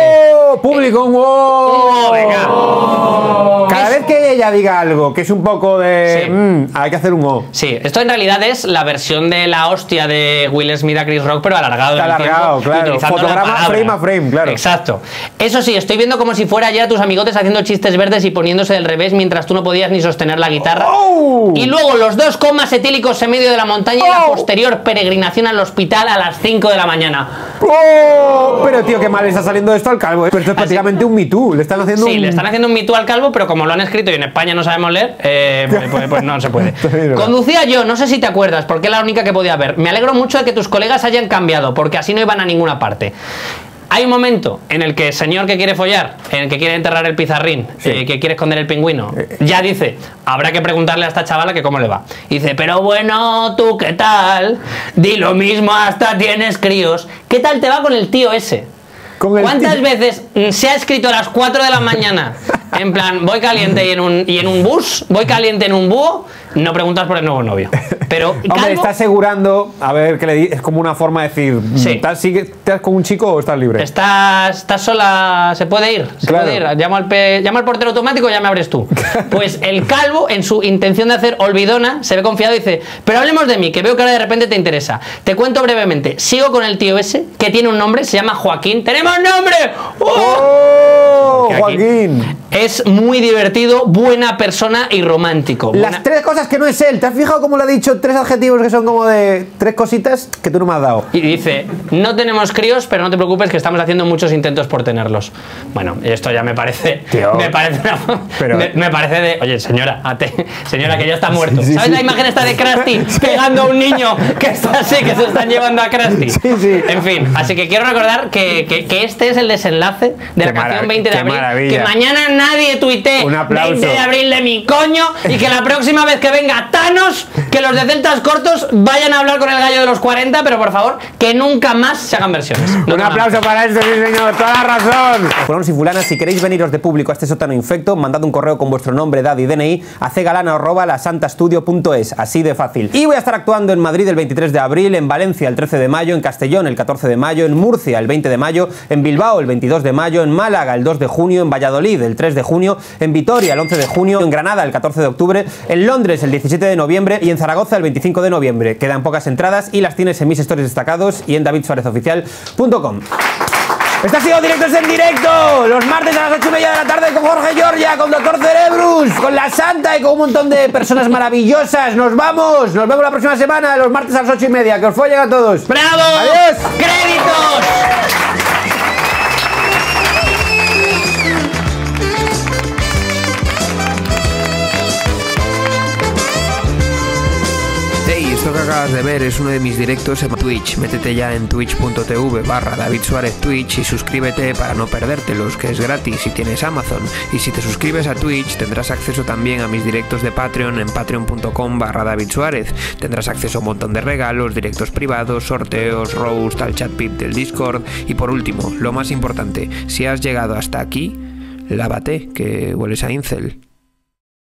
¡Oh! ¡Público! un ¡Oh! Oh, venga. Cada vez que ella diga algo que es un poco de. Sí. mm, hay que hacer un O. Sí, esto en realidad es la versión de la hostia de Will Smith a Chris Rock, pero alargado. en el Alargado, tiempo claro. Fotograma frame a frame, claro. Exacto. Eso sí, estoy viendo como si fuera ayer a tus amigotes haciendo chistes verdes y poniéndose del revés mientras tú no podías ni sostener la guitarra. ¡Oh! Y luego los dos comas etílicos en medio de la montaña y la ¡Oh! posterior peregrinación al hospital a las 5 de la mañana. ¡Oh! Pero tío, qué mal está saliendo esto al calvo. ¿eh? Pero esto es prácticamente un Me Too. Le están haciendo Sí, un. le están haciendo un mito al calvo, pero como lo han escrito y en España no sabemos leer, eh, pues, pues- pues no se puede. Conducía yo, no sé si te acuerdas, porque es la única que podía ver. Me alegro mucho de que tus colegas hayan cambiado, porque así no iban a ninguna parte. Hay un momento en el que el señor que quiere follar, en el que quiere enterrar el pizarrín, Sí. eh, que quiere esconder el pingüino, Eh, ya dice, habrá que preguntarle a esta chavala que cómo le va. Y dice, pero bueno, tú qué tal, di lo mismo, hasta tienes críos. ¿Qué tal te va con el tío ese? ¿Cuántas tío- veces se ha escrito a las 4 de la mañana? En plan, voy caliente y en un, y en un bus, voy caliente en un búho, no preguntas por el nuevo novio. Pero Hombre, Calvo- está asegurando. A ver, que le di- es como una forma de decir. Sí. ¿estás, sigue- ¿Estás con un chico o estás libre? ¿Estás, estás sola? ¿Se puede ir? ¿Se Claro. puede ir? Llamo al, pe- llamo al portero automático y ya me abres tú. Pues el calvo, en su intención de hacer olvidona, se ve confiado y dice: Pero hablemos de mí, que veo que ahora de repente te interesa. Te cuento brevemente. Sigo con el tío ese, que tiene un nombre, se llama Joaquín. ¡Tenemos nombre! ¡Oh! ¡Oh! Joaquín. Es muy divertido, buena persona y romántico. Buena- Las tres cosas cosas que no es él. ¿Te has fijado cómo le ha dicho tres adjetivos que son como de tres cositas que tú no me has dado? Y dice, no tenemos críos, pero no te preocupes que estamos haciendo muchos intentos por tenerlos. Bueno, esto ya me parece... Tío. me parece una- Pero- me, me parece de... Oye, señora, ate- señora, que ya está muerto. sí, ¿Sabes sí. la imagen esta de Krusty pegando a un niño que está así, que se están llevando a Krusty? Sí, sí. En fin, así que quiero recordar que, que- que este es el desenlace de la canción marav- 20 de abril. maravilla. Que mañana nadie tuitee Un aplauso. 20 de abril de mi coño y que la próxima vez que venga Thanos, que los de celtas cortos vayan a hablar con el gallo de los 40, pero por favor, que nunca más se hagan versiones. No Un aplauso para esto, sí señor, toda la razón. Fulanos y fulanas, si queréis veniros de público a este sótano infecto, mandad un correo con vuestro nombre, edad y DNI a cegalana.lasantastudio.es, así de fácil. Y voy a estar actuando en Madrid el 23 de abril, en Valencia el 13 de mayo, en Castellón el 14 de mayo, en Murcia el 20 de mayo, en Bilbao el 22 de mayo, en Málaga el 2 de junio, en Valladolid el 3 de junio, en Vitoria el 11 de junio, en Granada el 14 de octubre, en Londres el 17 de noviembre y en Zaragoza el 25 de noviembre. Quedan pocas entradas y las tienes en mis stories destacados y en davidsuarezoficial.com. Este ha sido Directos en Directo, los martes a las 8 y media de la tarde con Jorge Giorgia, con Doctor Cerebrus, con La Santa y con un montón de personas maravillosas. Nos vamos, nos vemos la próxima semana, los martes a las 8 y media. Que os follen a todos. ¡Bravo! ¡Adiós! ¡Créditos! Esto que acabas de ver es uno de mis directos en Twitch. Métete ya en twitch.tv barra David Suárez Twitch y suscríbete para no perdértelos, que es gratis si tienes Amazon. Y si te suscribes a Twitch tendrás acceso también a mis directos de Patreon en patreon.com barra David Suárez. Tendrás acceso a un montón de regalos, directos privados, sorteos, roast, al chat pip del Discord. Y por último, lo más importante, si has llegado hasta aquí, lávate, que hueles a incel.